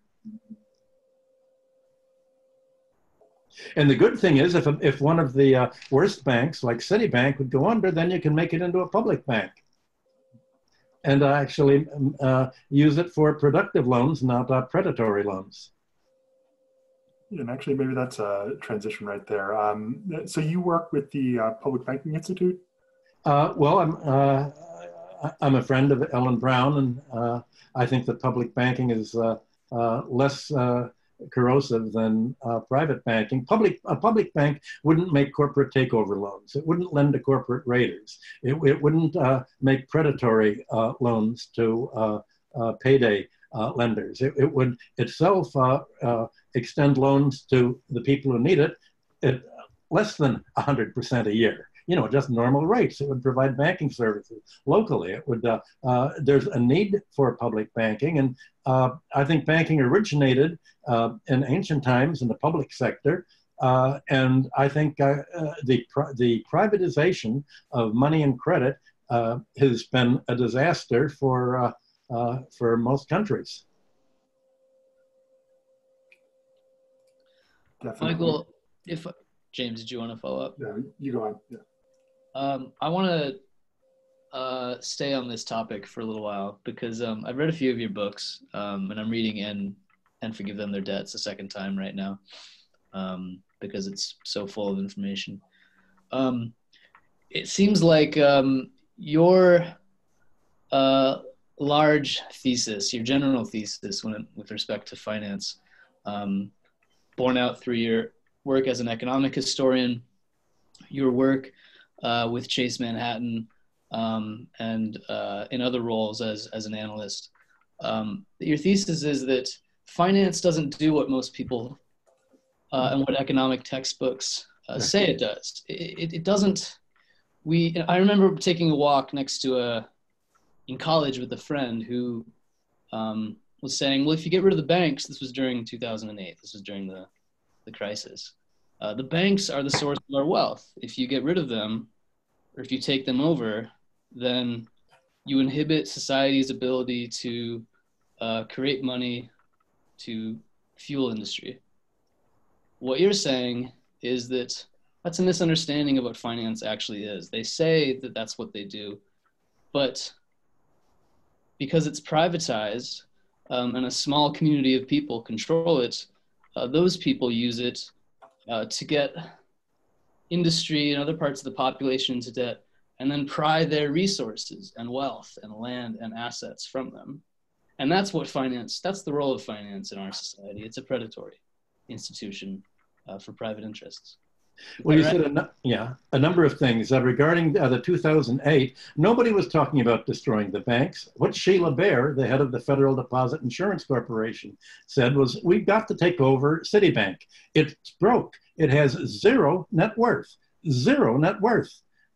And the good thing is, if, if one of the uh, worst banks, like Citibank, would go under, then you can make it into a public bank and I actually uh, use it for productive loans, not uh, predatory loans. And actually, maybe that's a transition right there. Um, so you work with the uh, Public Banking Institute? Uh, well, I'm uh, I'm a friend of Ellen Brown, and uh, I think that public banking is less corrosive than uh, private banking. Public a public bank wouldn't make corporate takeover loans. It wouldn't lend to corporate raiders. It, it wouldn't uh, make predatory uh, loans to uh, uh, payday uh, lenders. It, it, would itself extend loans to the people who need it at less than 100% a year you know, just normal rates. It would provide banking services locally. It would. Uh, uh, there's a need for public banking, and uh, I think banking originated uh, in ancient times in the public sector. Uh, and I think uh, the the privatization of money and credit has been a disaster for for most countries. Definitely. Michael, if James, did you want to follow up? Yeah, you go on. Yeah. Um, I want to uh, stay on this topic for a little while because um, I've read a few of your books um, and I'm reading in and forgive them their debts a second time right now um, because it's so full of information. Um, it seems like um, your uh, large thesis, your general thesis when, with respect to finance, borne out through your work as an economic historian, your work uh, with Chase Manhattan um, and uh, in other roles as, as an analyst. Um, your thesis is that finance doesn't do what most people uh, and what economic textbooks uh, say it does. It, it, doesn't. We. I remember taking a walk next to a in college with a friend who um, was saying, "Well, if you get rid of the banks, this was during 2008. This was during the the crisis. Uh, the banks are the source of our wealth. If you get rid of them, or if you take them over, then you inhibit society's ability to uh, create money to fuel industry. What you're saying is that that's a misunderstanding of what finance actually is. They say that that's what they do, but because it's privatized um, and a small community of people control it, uh, those people use it uh, to get industry and other parts of the population into debt and then pry their resources and wealth and land and assets from them. And that's what finance, that's the role of finance in our society. It's a predatory institution. uh, for private interests. Well, you right? said, a, yeah, a number of things uh, regarding uh, the 2008. Nobody was talking about destroying the banks. What Sheila Bair, the head of the Federal Deposit Insurance Corporation, said was, "We've got to take over Citibank. It's broke. It has zero net worth. Zero net worth.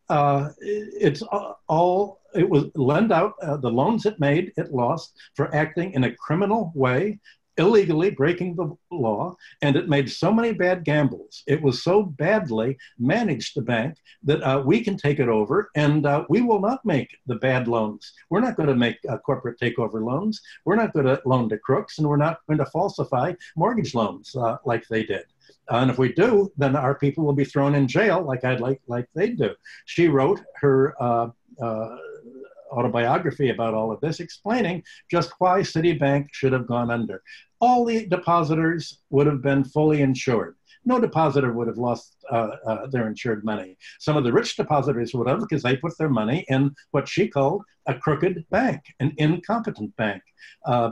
Uh, it's all. It was lend out uh, the loans it made. It lost for acting in a criminal way illegally breaking the law, and it made so many bad gambles. It was so badly managed, the bank, that uh, we can take it over and uh, we will not make the bad loans. We're not going to make uh, corporate takeover loans. We're not going to loan to crooks, and we're not going to falsify mortgage loans uh, like they did. and if we do, then our people will be thrown in jail like I'd like like they do. She wrote her uh, uh, autobiography about all of this, explaining just why Citibank should have gone under. All the depositors would have been fully insured. No depositor would have lost uh, uh, their insured money. Some of the rich depositors would have because they put their money in what she called a crooked bank, an incompetent bank. Uh,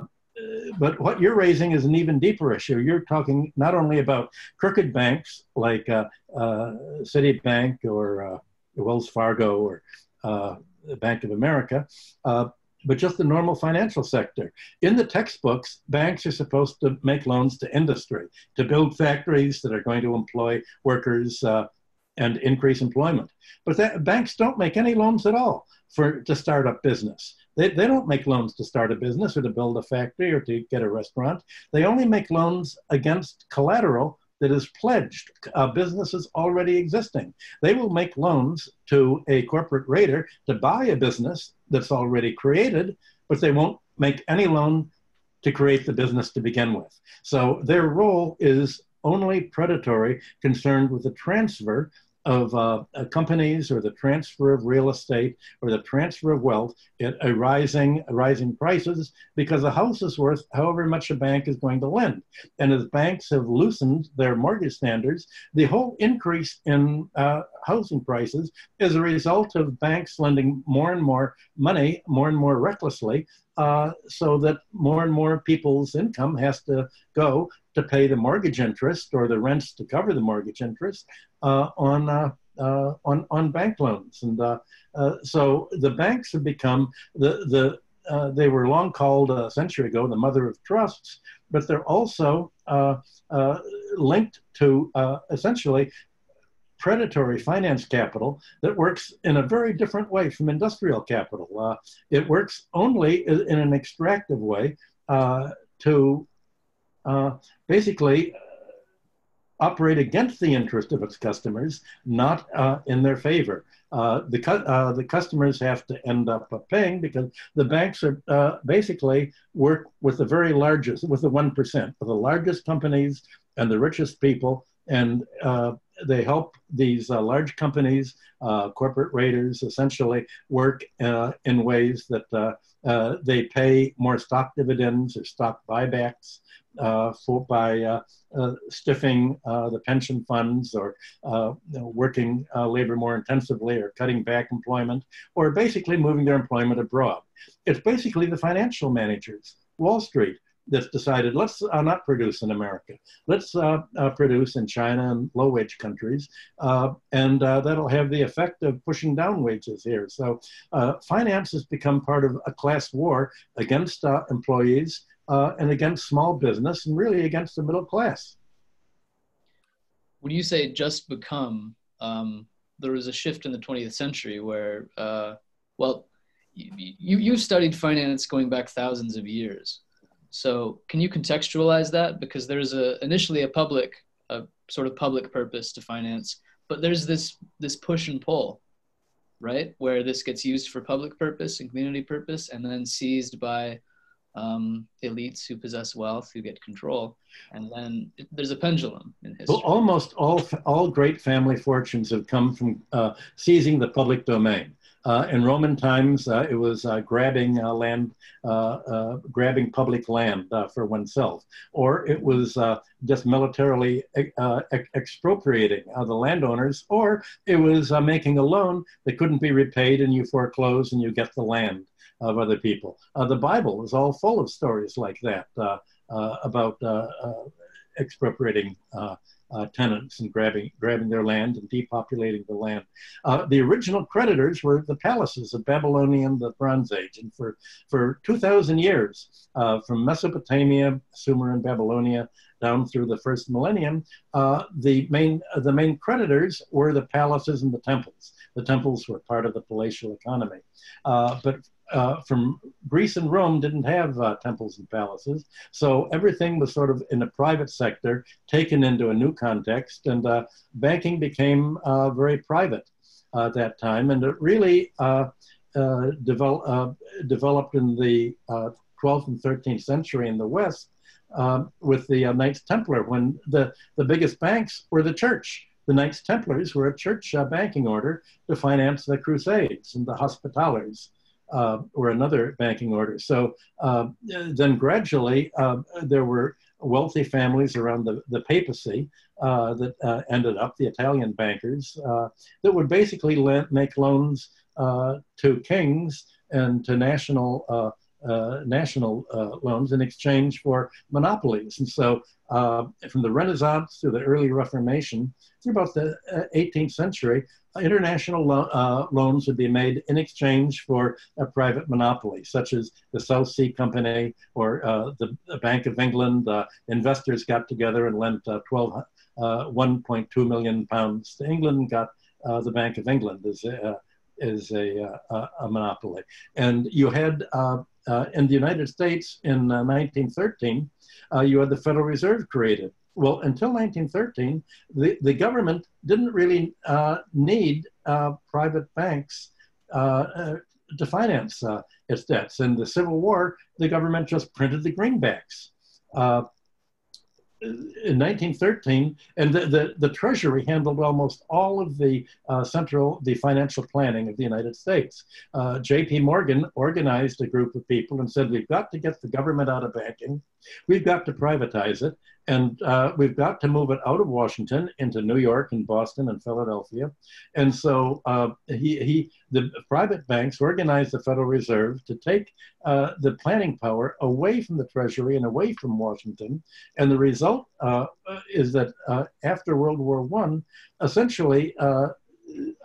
but what you're raising is an even deeper issue. You're talking not only about crooked banks like uh, uh, Citibank or uh, Wells Fargo or uh, Bank of America, uh, but just the normal financial sector. In the textbooks, banks are supposed to make loans to industry, to build factories that are going to employ workers uh, and increase employment. But that, banks don't make any loans at all for to start up business. They, they don't make loans to start a business or to build a factory or to get a restaurant. They only make loans against collateral that is pledged uh, businesses already existing. They will make loans to a corporate raider to buy a business that's already created, but they won't make any loan to create the business to begin with. So their role is only predatory, concerned with the transfer of uh, uh, companies or the transfer of real estate or the transfer of wealth at a rising, rising prices because a house is worth however much a bank is going to lend. And as banks have loosened their mortgage standards, the whole increase in uh, housing prices is a result of banks lending more and more money, more and more recklessly, uh, so that more and more people's income has to go to pay the mortgage interest or the rents to cover the mortgage interest on, uh, uh on, on bank loans. And uh, uh, so the banks have become the, the they were long called a century ago the mother of trusts, but they're also linked to essentially predatory finance capital that works in a very different way from industrial capital. Uh, it works only in an extractive way uh, to uh, basically operate against the interest of its customers, not uh, in their favor. Uh, the, cu- uh, the customers have to end up paying because the banks are uh, basically work with the very largest, with the 1%, of the largest companies and the richest people, and uh, they help these uh, large companies, uh, corporate raiders, essentially work uh, in ways that uh, uh, they pay more stock dividends or stock buybacks uh, for by stiffing the pension funds or you know, working labor more intensively or cutting back employment or basically moving their employment abroad. It's basically the financial managers, Wall Street, that's decided let's uh, not produce in America. Let's uh, uh, produce in China and low wage countries, uh, and uh, that'll have the effect of pushing down wages here. So, uh, finance has become part of a class war against employees and against small business, and really against the middle class. When you say just become, um, there was a shift in the 20th century where, well, you, you studied finance going back thousands of years. So can you contextualize that? Because there's a initially a public, a sort of public purpose to finance, but there's this this push and pull, right? Where this gets used for public purpose and community purpose, and then seized by um, elites who possess wealth who get control, and then there's a pendulum in history. Well, almost all all great family fortunes have come from uh, seizing the public domain. Uh, in Roman times, uh, it was uh, grabbing uh, land, uh, grabbing public land for oneself, or it was just militarily ex- expropriating the landowners, or it was making a loan that couldn't be repaid and you foreclose and you get the land of other people. the Bible is all full of stories like that about expropriating uh, uh, tenants and grabbing, grabbing their land and depopulating the land. Uh, the original creditors were the palaces of Babylonian the Bronze Age. And for, for 2,000 years, uh, from Mesopotamia, Sumer and Babylonia, down through the first millennium, uh, the, main, the main creditors were the palaces and the temples. The temples were part of the palatial economy. Uh, but uh, from Greece and Rome didn't have uh, temples and palaces. So everything was sort of in the private sector, taken into a new context, and uh, banking became uh, very private uh, at that time. And it really uh, devel- developed in the 12th and 13th century in the West with the Knights Templar, when the, the biggest banks were the church the Knights Templars were a church uh, banking order to finance the Crusades and the Hospitallers uh, or another banking order. So uh, then gradually uh, there were wealthy families around the, the papacy uh, that ended up, the Italian bankers, that would basically make loans to kings and to national uh, national uh, loans in exchange for monopolies. And so, uh, from the Renaissance to the early Reformation, through about the 18th century, international lo uh, loans would be made in exchange for a private monopoly, such as the South Sea Company or uh, the, the, Bank of England. Uh, investors got together and lent uh, 12, uh, 1.2 million pounds to England and got uh, the Bank of England as a, as a, a monopoly. And you had in the United States in 1913, you had the Federal Reserve created well, until 1913, the, the government didn't really uh, need uh, private banks uh, uh to finance uh, its debts. In the Civil War, the government just printed the greenbacks. In 1913, and the, the, the, Treasury handled almost all of the uh, central, the financial planning of the United States. Uh, J.P. Morgan organized a group of people and said, we've got to get the government out of banking, we've got to privatize it, and uh, we've got to move it out of Washington into New York and Boston and Philadelphia. And so uh, he, he, the private banks organized the Federal Reserve to take uh, the planning power away from the Treasury and away from Washington. And the result uh, is that uh, after World War I, essentially, uh,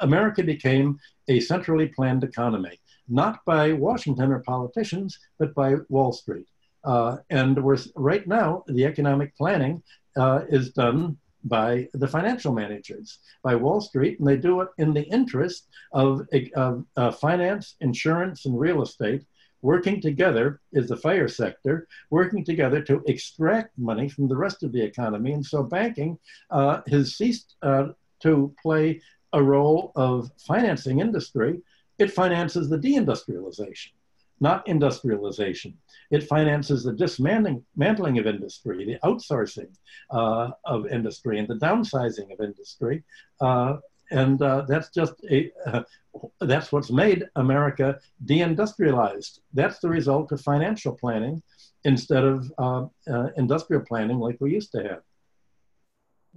America became a centrally planned economy, not by Washington or politicians, but by Wall Street. Uh, and we're right now, the economic planning uh, is done by the financial managers, by Wall Street, and they do it in the interest of, of uh, finance, insurance, and real estate working together is the fire sector, working together to extract money from the rest of the economy. And so banking uh, has ceased uh, to play a role of financing industry. It finances the deindustrialization not industrialization. It finances the dismantling of industry, the outsourcing uh, of industry, and the downsizing of industry. Uh, and uh, that's just a, uh, that's what's made America deindustrialized. That's the result of financial planning instead of uh, uh, industrial planning like we used to have.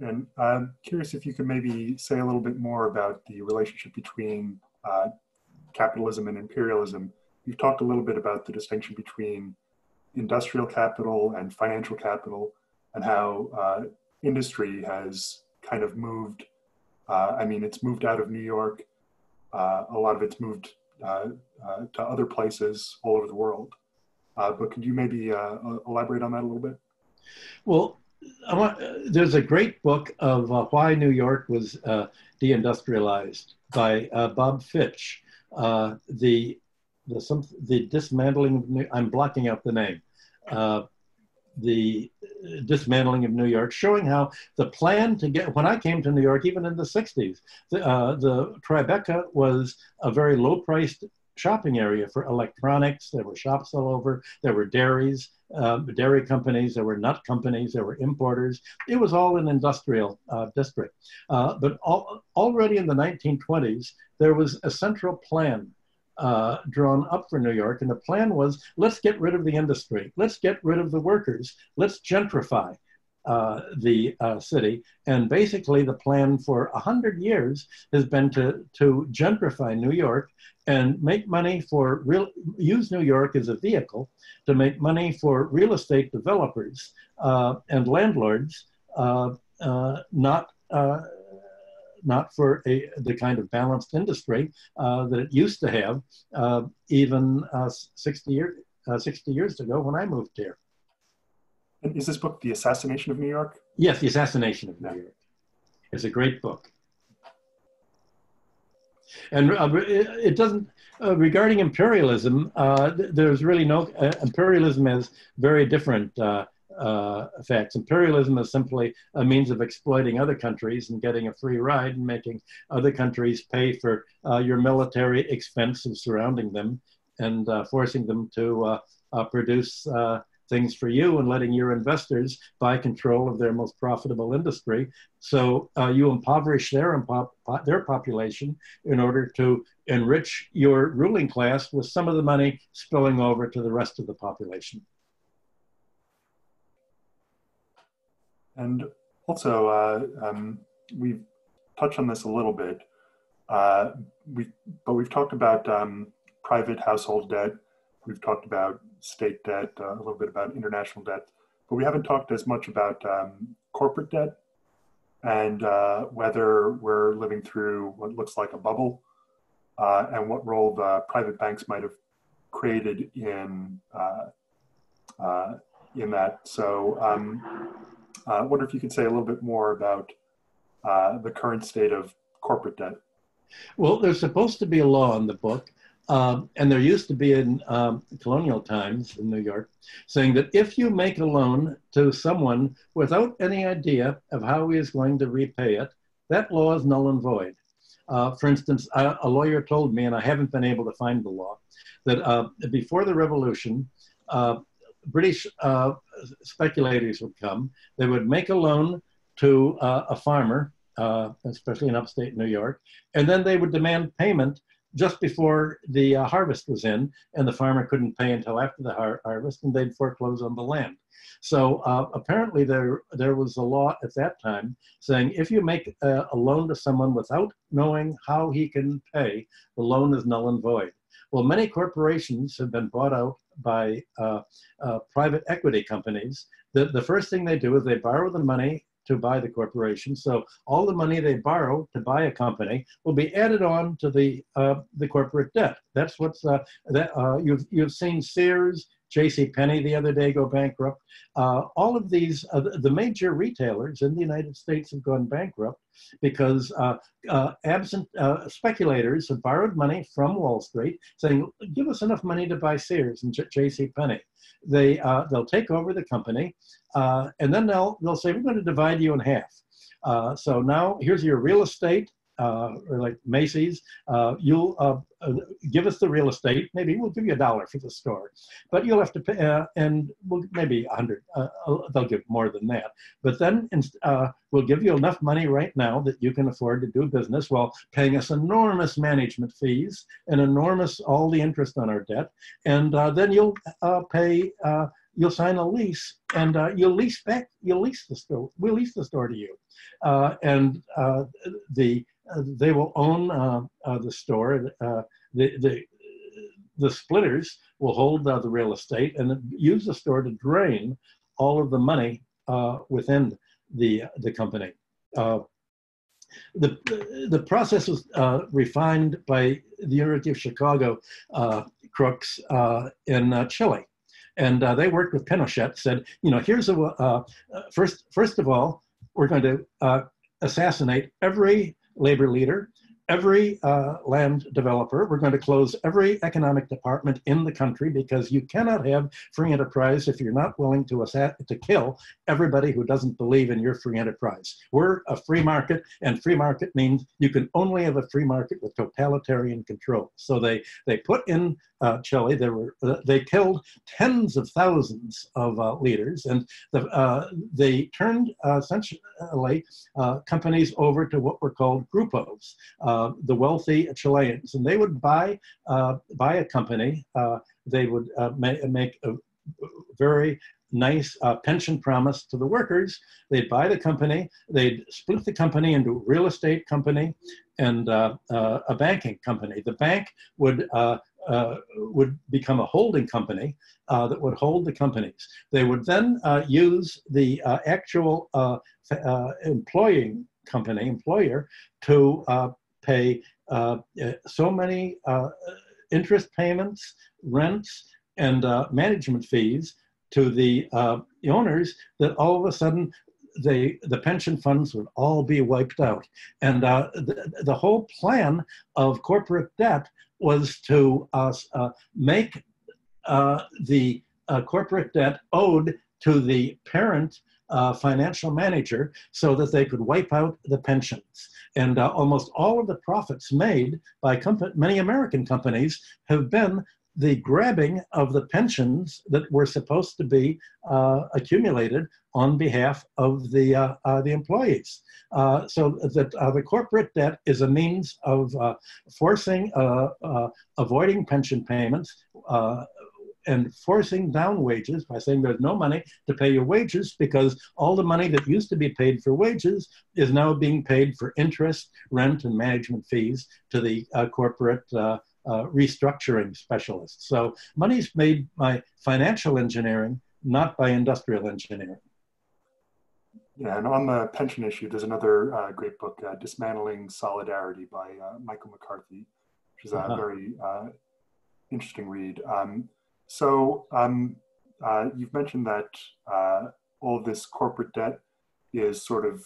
And I'm curious if you could maybe say a little bit more about the relationship between capitalism and imperialism you've talked a little bit about the distinction between industrial capital and financial capital and how uh, industry has kind of moved. Uh, I mean, it's moved out of New York. Uh, a lot of it's moved uh, uh, to other places all over the world. Uh, but could you maybe elaborate on that a little bit? Well, want, there's a great book of why New York was deindustrialized by Bob Fitch. the the, some, the dismantling of New, I'm blocking out the name, uh, the dismantling of New York, showing how the plan to get, when I came to New York, even in the 60s, the, uh, the Tribeca was a very low priced shopping area for electronics. There were shops all over. There were dairies, uh, dairy companies. There were nut companies. There were importers. It was all an industrial uh, district. Uh, but already in the 1920s, there was a central plan uh, drawn up for New York. And the plan was let's get rid of the industry, let's get rid of the workers, let's gentrify. uh, the uh, city. And basically, the plan for 100 years has been to, to gentrify New York and make money for real, use New York as a vehicle to make money for real estate developers uh, and landlords, uh, uh, not not for a, the kind of balanced industry uh, that it used to have uh, even uh, 60, year, 60 years ago when I moved here. And is this book The Assassination of New York? Yes, The Assassination of New York. It's a great book. And uh, it doesn't, uh, regarding imperialism, uh, there's really no, uh, imperialism is very different uh, uh, effects. Imperialism is simply a means of exploiting other countries and getting a free ride and making other countries pay for your military expenses surrounding them and forcing them to produce things for you and letting your investors buy control of their most profitable industry. So uh, you impoverish their, their population in order to enrich your ruling class with some of the money spilling over to the rest of the population. And also, uh, um, we've touched on this a little bit, uh, we, but we've talked about um, private household debt. We've talked about state debt, uh, a little bit about international debt, but we haven't talked as much about um, corporate debt and uh, whether we're living through what looks like a bubble uh, and what role the private banks might have created in uh, in that. So um, I wonder if you could say a little bit more about the current state of corporate debt. Well, there's supposed to be a law in the book um, and there used to be in um, colonial times in New York saying that if you make a loan to someone without any idea of how he is going to repay it, that law is null and void. Uh, for instance, a, a, lawyer told me, and I haven't been able to find the law, that uh, before the revolution, uh, British uh, speculators would come, they would make a loan to uh, a farmer, uh, especially in upstate New York, and then they would demand payment just before the uh, harvest was in, and the farmer couldn't pay until after the har harvest, and they'd foreclose on the land. So uh, apparently, there there was a law at that time saying if you make a, a, loan to someone without knowing how he can pay, the loan is null and void. Well, many corporations have been bought out by uh, uh private equity companies. The, the first thing they do is they borrow the money to buy the corporation. So all the money they borrow to buy a company will be added on to the uh, the corporate debt. That's what's uh, that uh, you've you've seen Sears, J.C. Penney the other day go bankrupt. Uh, all of these, uh, the major retailers in the United States have gone bankrupt because uh, uh absent uh, speculators have borrowed money from Wall Street, saying, "Give us enough money to buy Sears and J.C. Penney." They uh, they'll take over the company, and then they'll they'll say, "We're going to divide you in half." so now here's your real estate or like Macy's, uh, you'll uh, uh, give us the real estate. Maybe we'll give you a dollar for the store, but you'll have to pay, uh, and we'll maybe a hundred. Uh, they'll give more than that. But then we'll give you enough money right now that you can afford to do business while paying us enormous management fees and enormous all the interest on our debt, and then you'll pay you'll sign a lease and uh, you'll lease back you'll lease the store we'll lease the store to you uh, and uh, the they will own uh, uh, the store. Uh, the, the, the splitters will hold the real estate and use the store to drain all of the money within the, the company. the, the process was refined by the University of Chicago crooks in Chile and uh, they worked with Pinochet. Said, you know, here's a uh, first. First of all, we're going to uh, assassinate every labor leader, every uh, land developer. We're going to close every economic department in the country because you cannot have free enterprise if you're not willing to, to kill everybody who doesn't believe in your free enterprise. We're a free market, and free market means you can only have a free market with totalitarian control. So they, they put in uh, Chile, they, were, uh, they killed tens of thousands of uh, leaders, and the, uh, they turned uh, essentially companies over to what were called grupos. Uh, the wealthy Chileans, and they would buy uh, buy a company. Uh, they would make, make a very nice uh, pension promise to the workers. They'd buy the company, they'd split the company into a real estate company and uh, uh, a banking company. The bank would uh, uh, would become a holding company uh, that would hold the companies. They would then use the actual employing company, employer, to pay so many interest payments, rents, and management fees to uh, the owners that all of a sudden they, the pension funds would all be wiped out. And uh, the, the whole plan of corporate debt was to uh, uh, make uh, the uh, corporate debt owed to the parent uh, financial manager so that they could wipe out the pensions. And almost all of the profits made by many American companies have been the grabbing of the pensions that were supposed to be uh, accumulated on behalf of the, uh, uh, the employees. Uh, so that uh, the corporate debt is a means of uh, forcing, avoiding pension payments, and forcing down wages by saying there's no money to pay your wages because all the money that used to be paid for wages is now being paid for interest, rent, and management fees to the uh, corporate uh, uh, restructuring specialists. So money's made by financial engineering, not by industrial engineering. Yeah, and on the pension issue, there's another uh, great book, uh, Dismantling Solidarity by uh, Michael McCarthy, which is a -huh. very uh, interesting read. Um, so um, uh, you've mentioned that all of this corporate debt is sort of,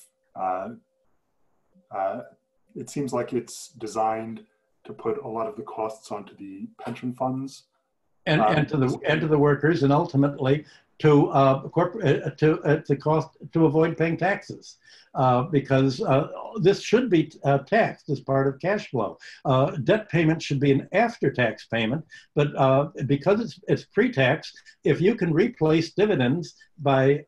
it seems like it's designed to put a lot of the costs onto the pension funds. And, um, and to the and to the workers, and ultimately to uh, corporate uh, to uh, the cost to avoid paying taxes, uh, because uh, this should be uh, taxed as part of cash flow. debt payment should be an after-tax payment, but because it's it's pre-tax, if you can replace dividends by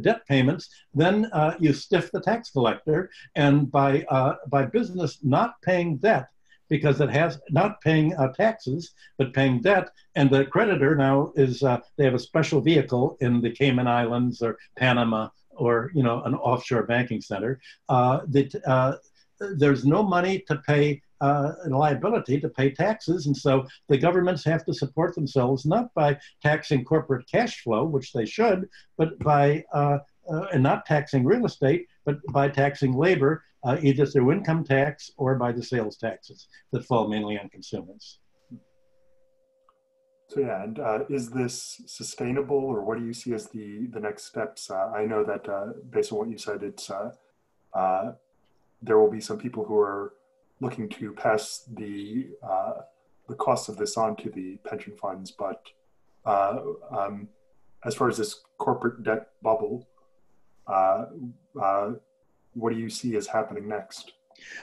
debt payments, then you stiff the tax collector, and by by business not paying debt because it has not paying uh, taxes but paying debt and the creditor now is uh, they have a special vehicle in the cayman islands or panama or you know an offshore banking center uh, that uh, there's no money to pay uh, liability to pay taxes and so the governments have to support themselves not by taxing corporate cash flow which they should but by uh, and not taxing real estate but by taxing labor uh, either through income tax or by the sales taxes that fall mainly on consumers. So yeah, and uh, is this sustainable, or what do you see as the the next steps? Uh, I know that uh, based on what you said, it's uh, uh, there will be some people who are looking to pass the the cost of this on to the pension funds, but um, as far as this corporate debt bubble, what do you see as happening next?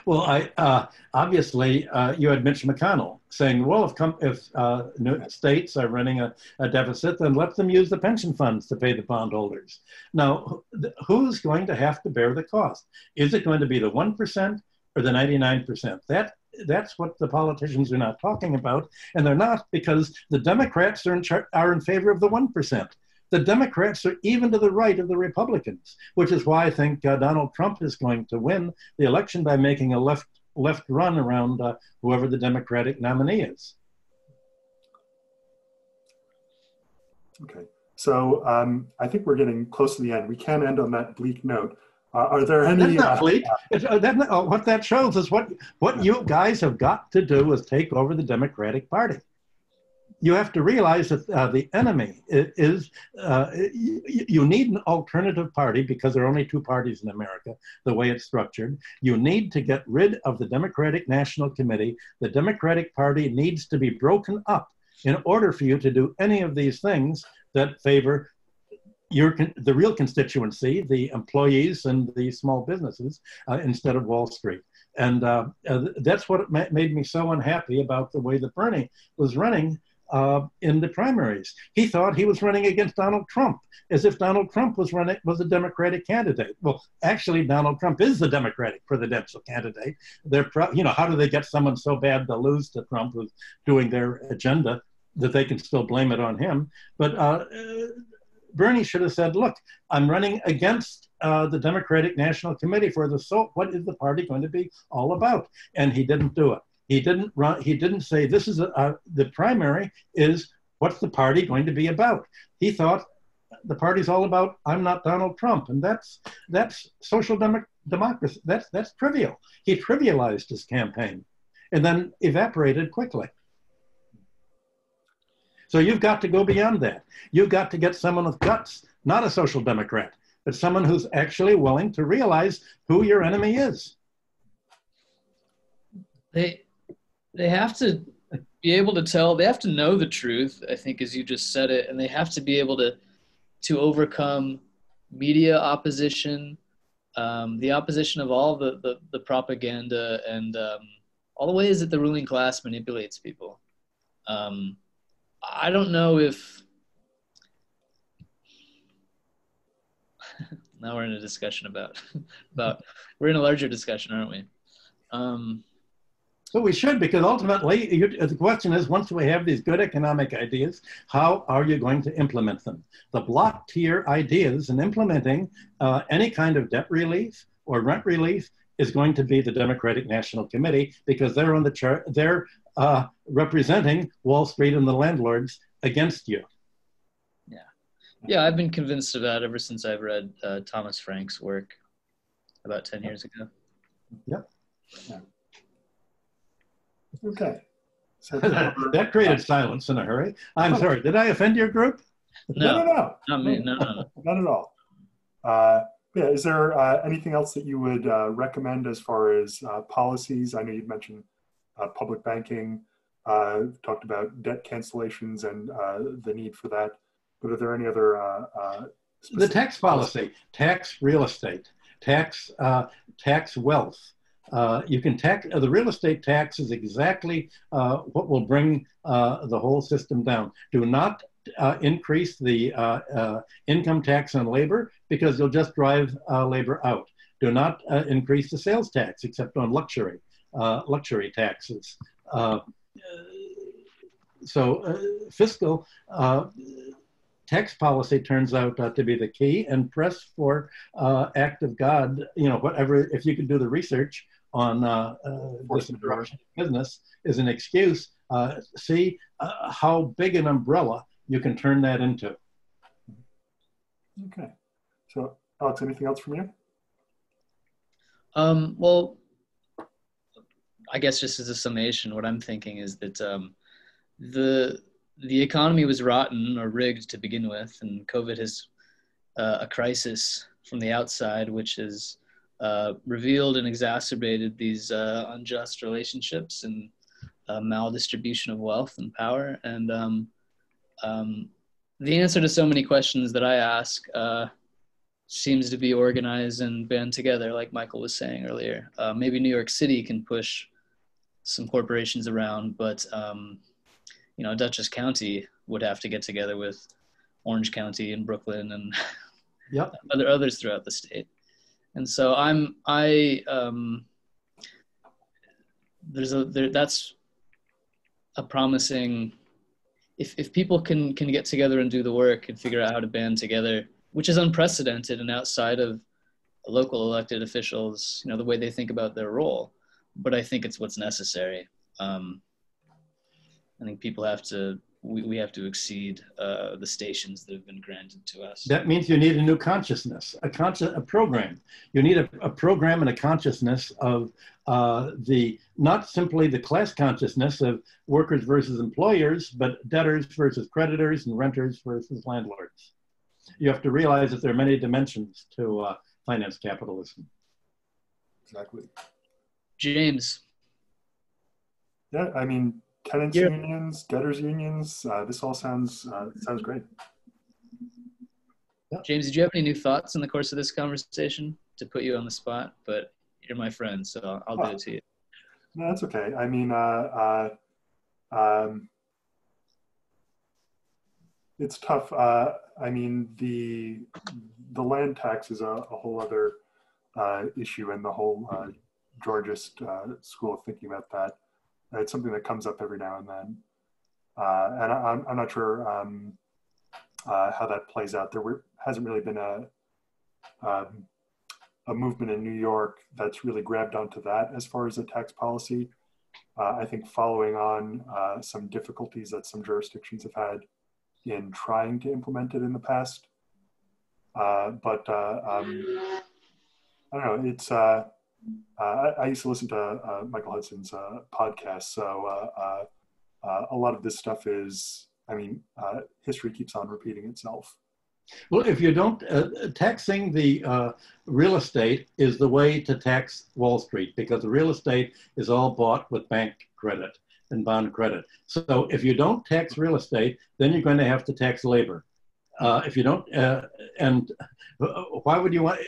Well, I uh, obviously uh, you had Mitch McConnell saying, "Well, if if uh, states are running a, a, deficit, then let them use the pension funds to pay the bondholders." Now, who's going to have to bear the cost? Is it going to be the one percent or the ninety nine percent? That that's what the politicians are not talking about, and they're not because the Democrats are in, are in favor of the one percent the Democrats are even to the right of the Republicans, which is why I think uh, Donald Trump is going to win the election by making a left left run around uh, whoever the Democratic nominee is. Okay, so um, I think we're getting close to the end. We can end on that bleak note. Uh, are there any? That's not uh, bleak. Uh, that, uh, what that shows is what what you guys have got to do is take over the Democratic Party you have to realize that uh, the enemy is, uh, you, need an alternative party because there are only two parties in America, the way it's structured. You need to get rid of the Democratic National Committee. The Democratic Party needs to be broken up in order for you to do any of these things that favor your, the real constituency, the employees and the small businesses, uh, instead of Wall Street. And uh, uh, that's what made me so unhappy about the way that Bernie was running uh, in the primaries. He thought he was running against Donald Trump, as if Donald Trump was running was a Democratic candidate. Well, actually, Donald Trump is the Democratic presidential candidate. They're, pro- you know, how do they get someone so bad to lose to Trump who's doing their agenda that they can still blame it on him? But uh, Bernie should have said, look, I'm running against uh, the Democratic National Committee for the so what is the party going to be all about? And he didn't do it. He didn't run, he didn't say this is a, a, the primary is what's the party going to be about? He thought the party's all about I'm not Donald Trump. And that's that's social demo- democracy. That's that's trivial. He trivialized his campaign and then evaporated quickly. So you've got to go beyond that. You've got to get someone with guts, not a social democrat, but someone who's actually willing to realize who your enemy is. They they have to be able to tell, they have to know the truth, I think as you just said it, and they have to be able to to overcome media opposition, um, the opposition of all the, the, the propaganda and um, all the ways that the ruling class manipulates people. Um, I don't know if now we're in a discussion about about we're in a larger discussion, aren't we? So we should, because ultimately, you, the question is, once we have these good economic ideas, how are you going to implement them? The block tier ideas and implementing uh, any kind of debt relief or rent relief is going to be the Democratic National Committee because they're on the chart. They're uh, representing Wall Street and the landlords against you. Yeah, yeah, I've been convinced of that ever since I've read uh, Thomas Frank's work about ten years ago. Yep. Yeah. Okay. So that created silence in a hurry. I'm sorry. Did I offend your group? No, no, no, no. Not me. No, no, no. Not at all. Uh, yeah. Is there uh, anything else that you would uh, recommend as far as uh, policies? I know you mentioned uh, public banking. Uh, talked about debt cancellations and the need for that. But are there any other? the tax policy, tax real estate, tax tax wealth. Uh, you can tax uh, the real estate tax is exactly uh, what will bring the whole system down. Do not increase the income tax on labor because you'll just drive labor out. Do not increase the sales tax except on luxury luxury taxes so uh, fiscal uh, tax policy turns out uh, to be the key and press for act of God, you know, whatever, if you can do the research on uh, uh, this interruption business is an excuse. Uh, see uh, how big an umbrella you can turn that into. Okay. So, Alex, anything else from you? Um, well, I guess just as a summation, what I'm thinking is that um, the the economy was rotten or rigged to begin with, and COVID is uh, a crisis from the outside, which is uh, revealed and exacerbated these uh, unjust relationships and uh, maldistribution of wealth and power. And um, um, the answer to so many questions that I ask uh, seems to be organized and band together, like Michael was saying earlier. Uh, maybe New York City can push some corporations around, but um, you know, Dutchess County would have to get together with Orange County and Brooklyn and yep. other others throughout the state and so I'm I um, there's a there, that's a promising if if people can can get together and do the work and figure out how to band together, which is unprecedented and outside of local elected officials, you know, the way they think about their role. But I think it's what's necessary. Um, I think people have to we, we have to exceed uh, the stations that have been granted to us. That means you need a new consciousness, a, conscious, a program. You need a, a program and a consciousness of uh, the not simply the class consciousness of workers versus employers, but debtors versus creditors and renters versus landlords. You have to realize that there are many dimensions to uh, finance capitalism. Exactly. James. Yeah, I mean, tenants yeah. unions, debtors unions. Uh, this all sounds uh, sounds great. James, did you have any new thoughts in the course of this conversation to put you on the spot? But you're my friend, so I'll, I'll oh. do it to you. No, that's okay. I mean, uh, uh, um, it's tough. Uh, I mean, the the land tax is a, a whole other uh, issue, and the whole uh, Georgist uh, school of thinking about that. It's something that comes up every now and then. Uh, and I, am I'm not sure um, uh, how that plays out. There were, hasn't really been a um, a movement in New York that's really grabbed onto that as far as the tax policy. Uh, I think following on uh, some difficulties that some jurisdictions have had in trying to implement it in the past. Uh, but uh, um, I don't know, it's, I, I, used to listen to Michael Hudson's podcast. So a lot of this stuff is, I mean, history keeps on repeating itself. Well, if you don't, uh, taxing the uh, real estate is the way to tax Wall Street because the real estate is all bought with bank credit and bond credit. So if you don't tax real estate, then you're going to have to tax labor. Uh, if you don't, uh, and uh, why would you want?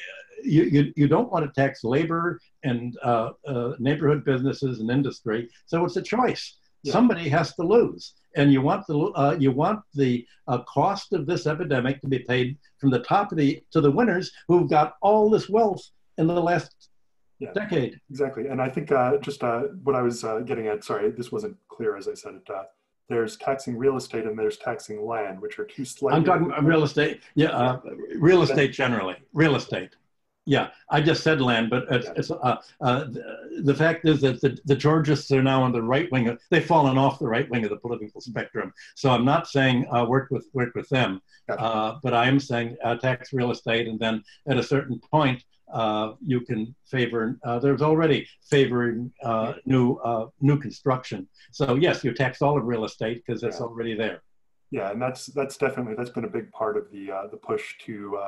You, you, you don't want to tax labor and uh, neighborhood businesses and industry. So it's a choice. Yeah. Somebody has to lose and you want the uh, you want the uh, cost of this epidemic to be paid from the top of the to the winners who've got all this wealth in the last yeah, decade. Exactly, and I think uh, just uh, what I was uh, getting at. Sorry, this wasn't clear as I said it. Uh, there's taxing real estate and there's taxing land, which are two slightly. I'm talking real estate. Yeah, real estate generally. Real estate. Yeah, I just said land, but it's, it's uh, uh, the, fact is that the, the Georgists are now on the right wing. they've fallen off the right wing of the political spectrum. So I'm not saying uh, work with work with them, uh, but I am saying uh, tax real estate, and then at a certain point, uh, you can favor. there's already favoring new new construction. So yes, you tax all of real estate because it's yeah. already there. Yeah, and that's that's definitely that's been a big part of the the push to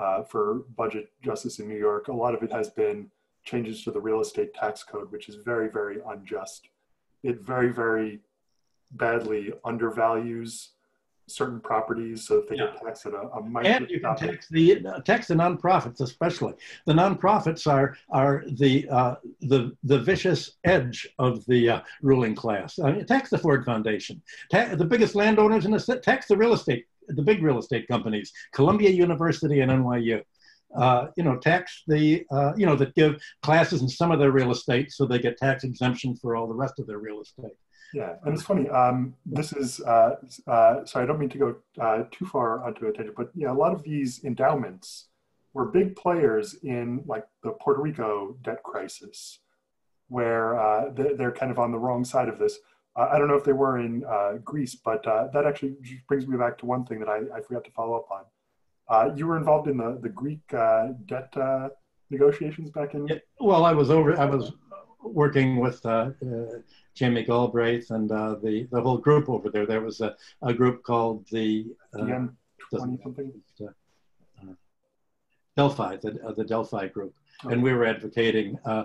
uh, for budget justice in New York. A lot of it has been changes to the real estate tax code, which is very, very unjust. It very, very badly undervalues certain properties so that they yeah. get taxed at a, a and you can tax the uh, tax the nonprofits especially the nonprofits are are the uh, the the vicious edge of the uh, ruling class I mean, tax the ford foundation ta- the biggest landowners in the tax the real estate the big real estate companies, Columbia University and NYU. Uh, you know, tax the, uh, you know, that give classes in some of their real estate so they get tax exemption for all the rest of their real estate. Yeah, and it's funny. Um, this is uh, uh, sorry, I don't mean to go uh, too far onto a tangent, but yeah, a lot of these endowments were big players in like the Puerto Rico debt crisis, where uh, they're kind of on the wrong side of this. Uh, I don't know if they were in uh, Greece, but uh, that actually brings me back to one thing that I, I forgot to follow up on. Uh, you were involved in the, the Greek uh, debt uh, negotiations back in. Yeah, well, I was over. I was working with Jamie Galbraith and the the whole group over there. There was a, a group called the DM twenty something. Delphi, the the Delphi group and we were advocating uh,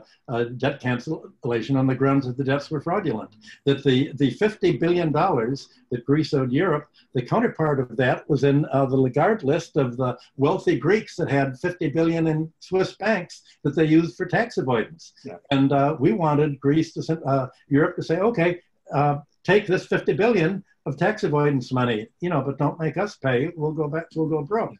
debt cancellation on the grounds that the debts were fraudulent. That the, the $50 billion that Greece owed Europe, the counterpart of that was in uh, the Lagarde list of the wealthy Greeks that had 50 billion in Swiss banks that they used for tax avoidance. Yeah. And uh, we wanted Greece to, uh, Europe to say, okay, uh, take this 50 billion of tax avoidance money, you know, but don't make us pay. We'll go back, we'll go broke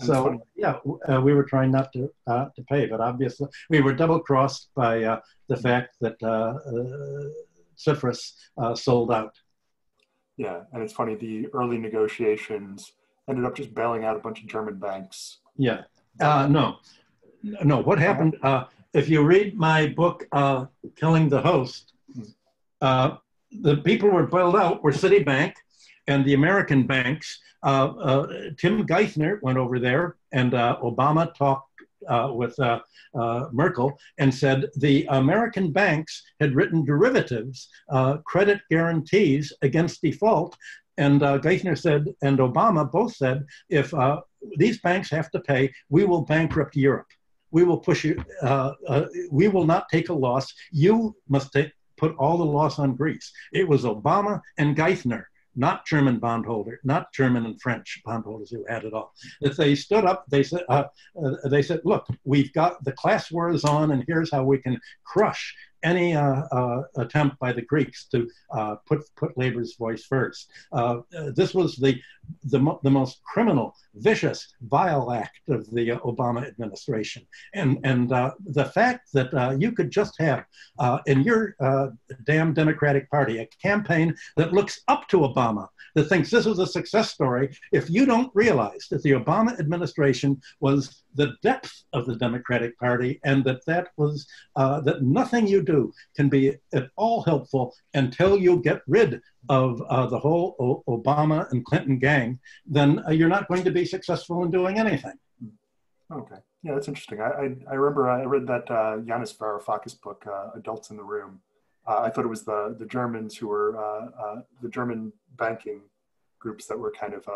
so yeah, uh, we were trying not to uh, to pay, but obviously we were double crossed by uh, the fact that uh, uh, Syriza uh, sold out. Yeah, and it's funny. The early negotiations ended up just bailing out a bunch of German banks. Yeah. no, no. What happened? if you read my book, "Killing the Host," hmm. the people were bailed out were Citibank and the American banks uh, uh, Tim Geithner went over there, and uh, Obama talked with Merkel and said the American banks had written derivatives, credit guarantees against default. And Geithner said, and Obama both said, if these banks have to pay, we will bankrupt Europe we will push you, uh, uh, we will not take a loss. You must take, put all the loss on Greece. It was Obama and Geithner not German bondholders, not German and French bondholders who had it all. If they stood up, they said, uh, uh, they said, look, we've got the class war is on, and here's how we can crush any uh, uh, attempt by the Greeks to uh, put put labor's voice first. Uh, this was the the, mo the most criminal, vicious, vile act of the Obama administration, and and uh, the fact that you could just have in your damn Democratic Party a campaign that looks up to Obama, that thinks this is a success story. If you don't realize that the Obama administration was the depth of the Democratic Party, and that that was uh, that nothing you do can be at all helpful until you get rid of uh, the whole o Obama and Clinton gang, then uh, you're not going to be successful in doing anything. Okay, yeah, that's interesting. I I, I remember I read that uh, Yanis Varoufakis book, uh, Adults in the Room. Uh, I thought it was the the Germans who were the German banking groups that were kind of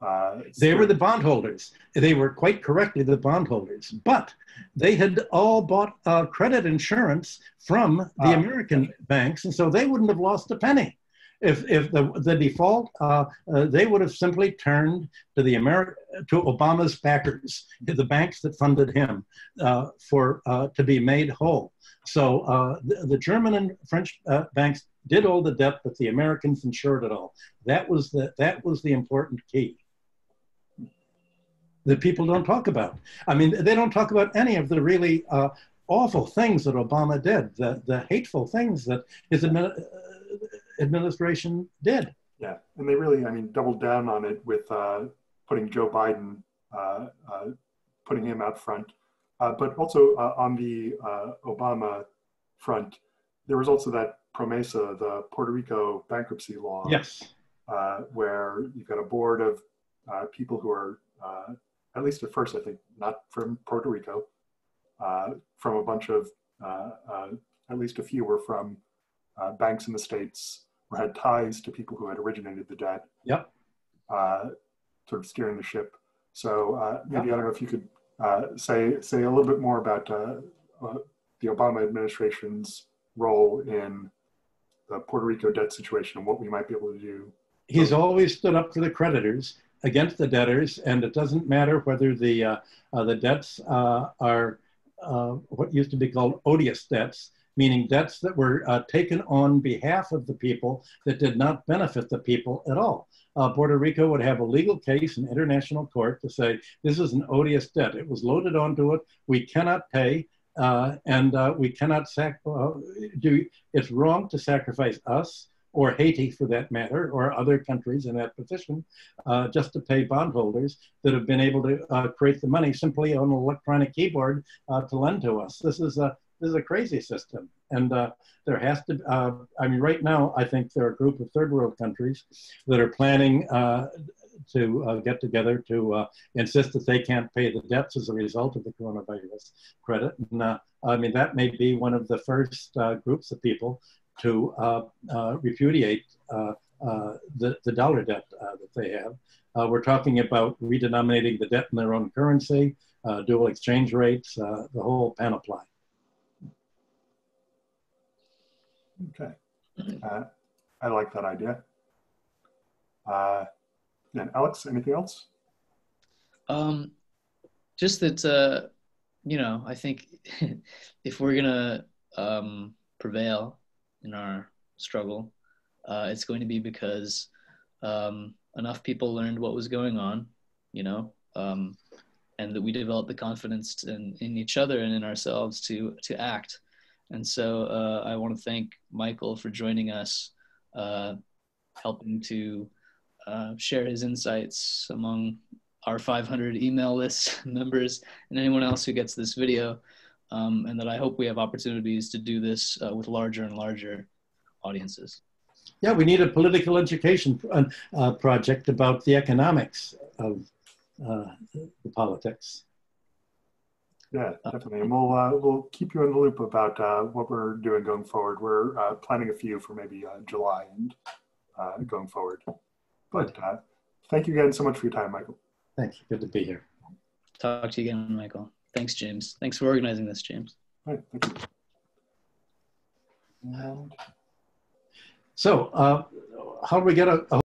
uh, they were the bondholders. They were quite correctly the bondholders, but they had all bought uh, credit insurance from the uh, American banks, and so they wouldn't have lost a penny. If, if the, the default, uh, uh, they would have simply turned to the Ameri- to Obama's backers, the banks that funded him, uh, for to be made whole. So the, the, German and French banks did all the debt, but the Americans insured it all. That was the that was the important key that people don't talk about. I mean, they don't talk about any of the really uh, awful things that Obama did, the, the hateful things that his admi uh, administration did. Yeah, and they really, I mean, doubled down on it with uh, putting Joe Biden, uh, uh putting him out front. Uh, but also on the Obama front, there was also that PROMESA, the Puerto Rico bankruptcy law. Yes. where you've got a board of people who are uh, at least at first, I think, not from Puerto Rico, uh, from a bunch of, uh, uh, at least a few were from uh, banks in the States or had ties to people who had originated the debt. Yep. sort of steering the ship. So maybe yep. I don't know if you could say say a little bit more about the Obama administration's role in the Puerto Rico debt situation and what we might be able to do. He's always stood up for the creditors against the debtors, and it doesn't matter whether the uh, uh, the debts uh, are uh, what used to be called odious debts, meaning debts that were uh, taken on behalf of the people that did not benefit the people at all. Uh, Puerto Rico would have a legal case in international court to say this is an odious debt. It was loaded onto it. We cannot pay. and we cannot sac- do. It's wrong to sacrifice us or Haiti for that matter, or other countries in that position, uh, just to pay bondholders that have been able to uh, create the money simply on an electronic keyboard uh, to lend to us. This is a this is a crazy system, and uh, there has to. Uh, I mean, right now, I think there are a group of third world countries that are planning uh, to uh, get together to uh, insist that they can't pay the debts as a result of the coronavirus credit. And uh, I mean, that may be one of the first groups of people to uh, uh, repudiate uh, the, the dollar debt that they have. we're talking about redenominating the debt in their own currency, dual exchange rates, the whole panoply. Okay. Uh, I like that idea. Uh, and Alex, anything else? Um, just that, uh, you know, I think if we're going to um, prevail in our struggle, uh, it's going to be because um, enough people learned what was going on, you know, um, and that we developed the confidence in, in each other and in ourselves to to act. And so uh, I want to thank Michael for joining us, uh, helping to uh, share his insights among our 500 email list members and anyone else who gets this video um, and that I hope we have opportunities to do this uh, with larger and larger audiences. Yeah, we need a political education uh, project about the economics of uh, the politics. Yeah, definitely. And we'll, uh, we'll keep you in the loop about uh, what we're doing going forward. We're uh, planning a few for maybe July and going forward. But thank you again so much for your time, Michael. Thank you. Good to be here. Talk to you again, Michael. Thanks, James. Thanks for organizing this, James. All right, thank you. And so, uh, how do we get a, a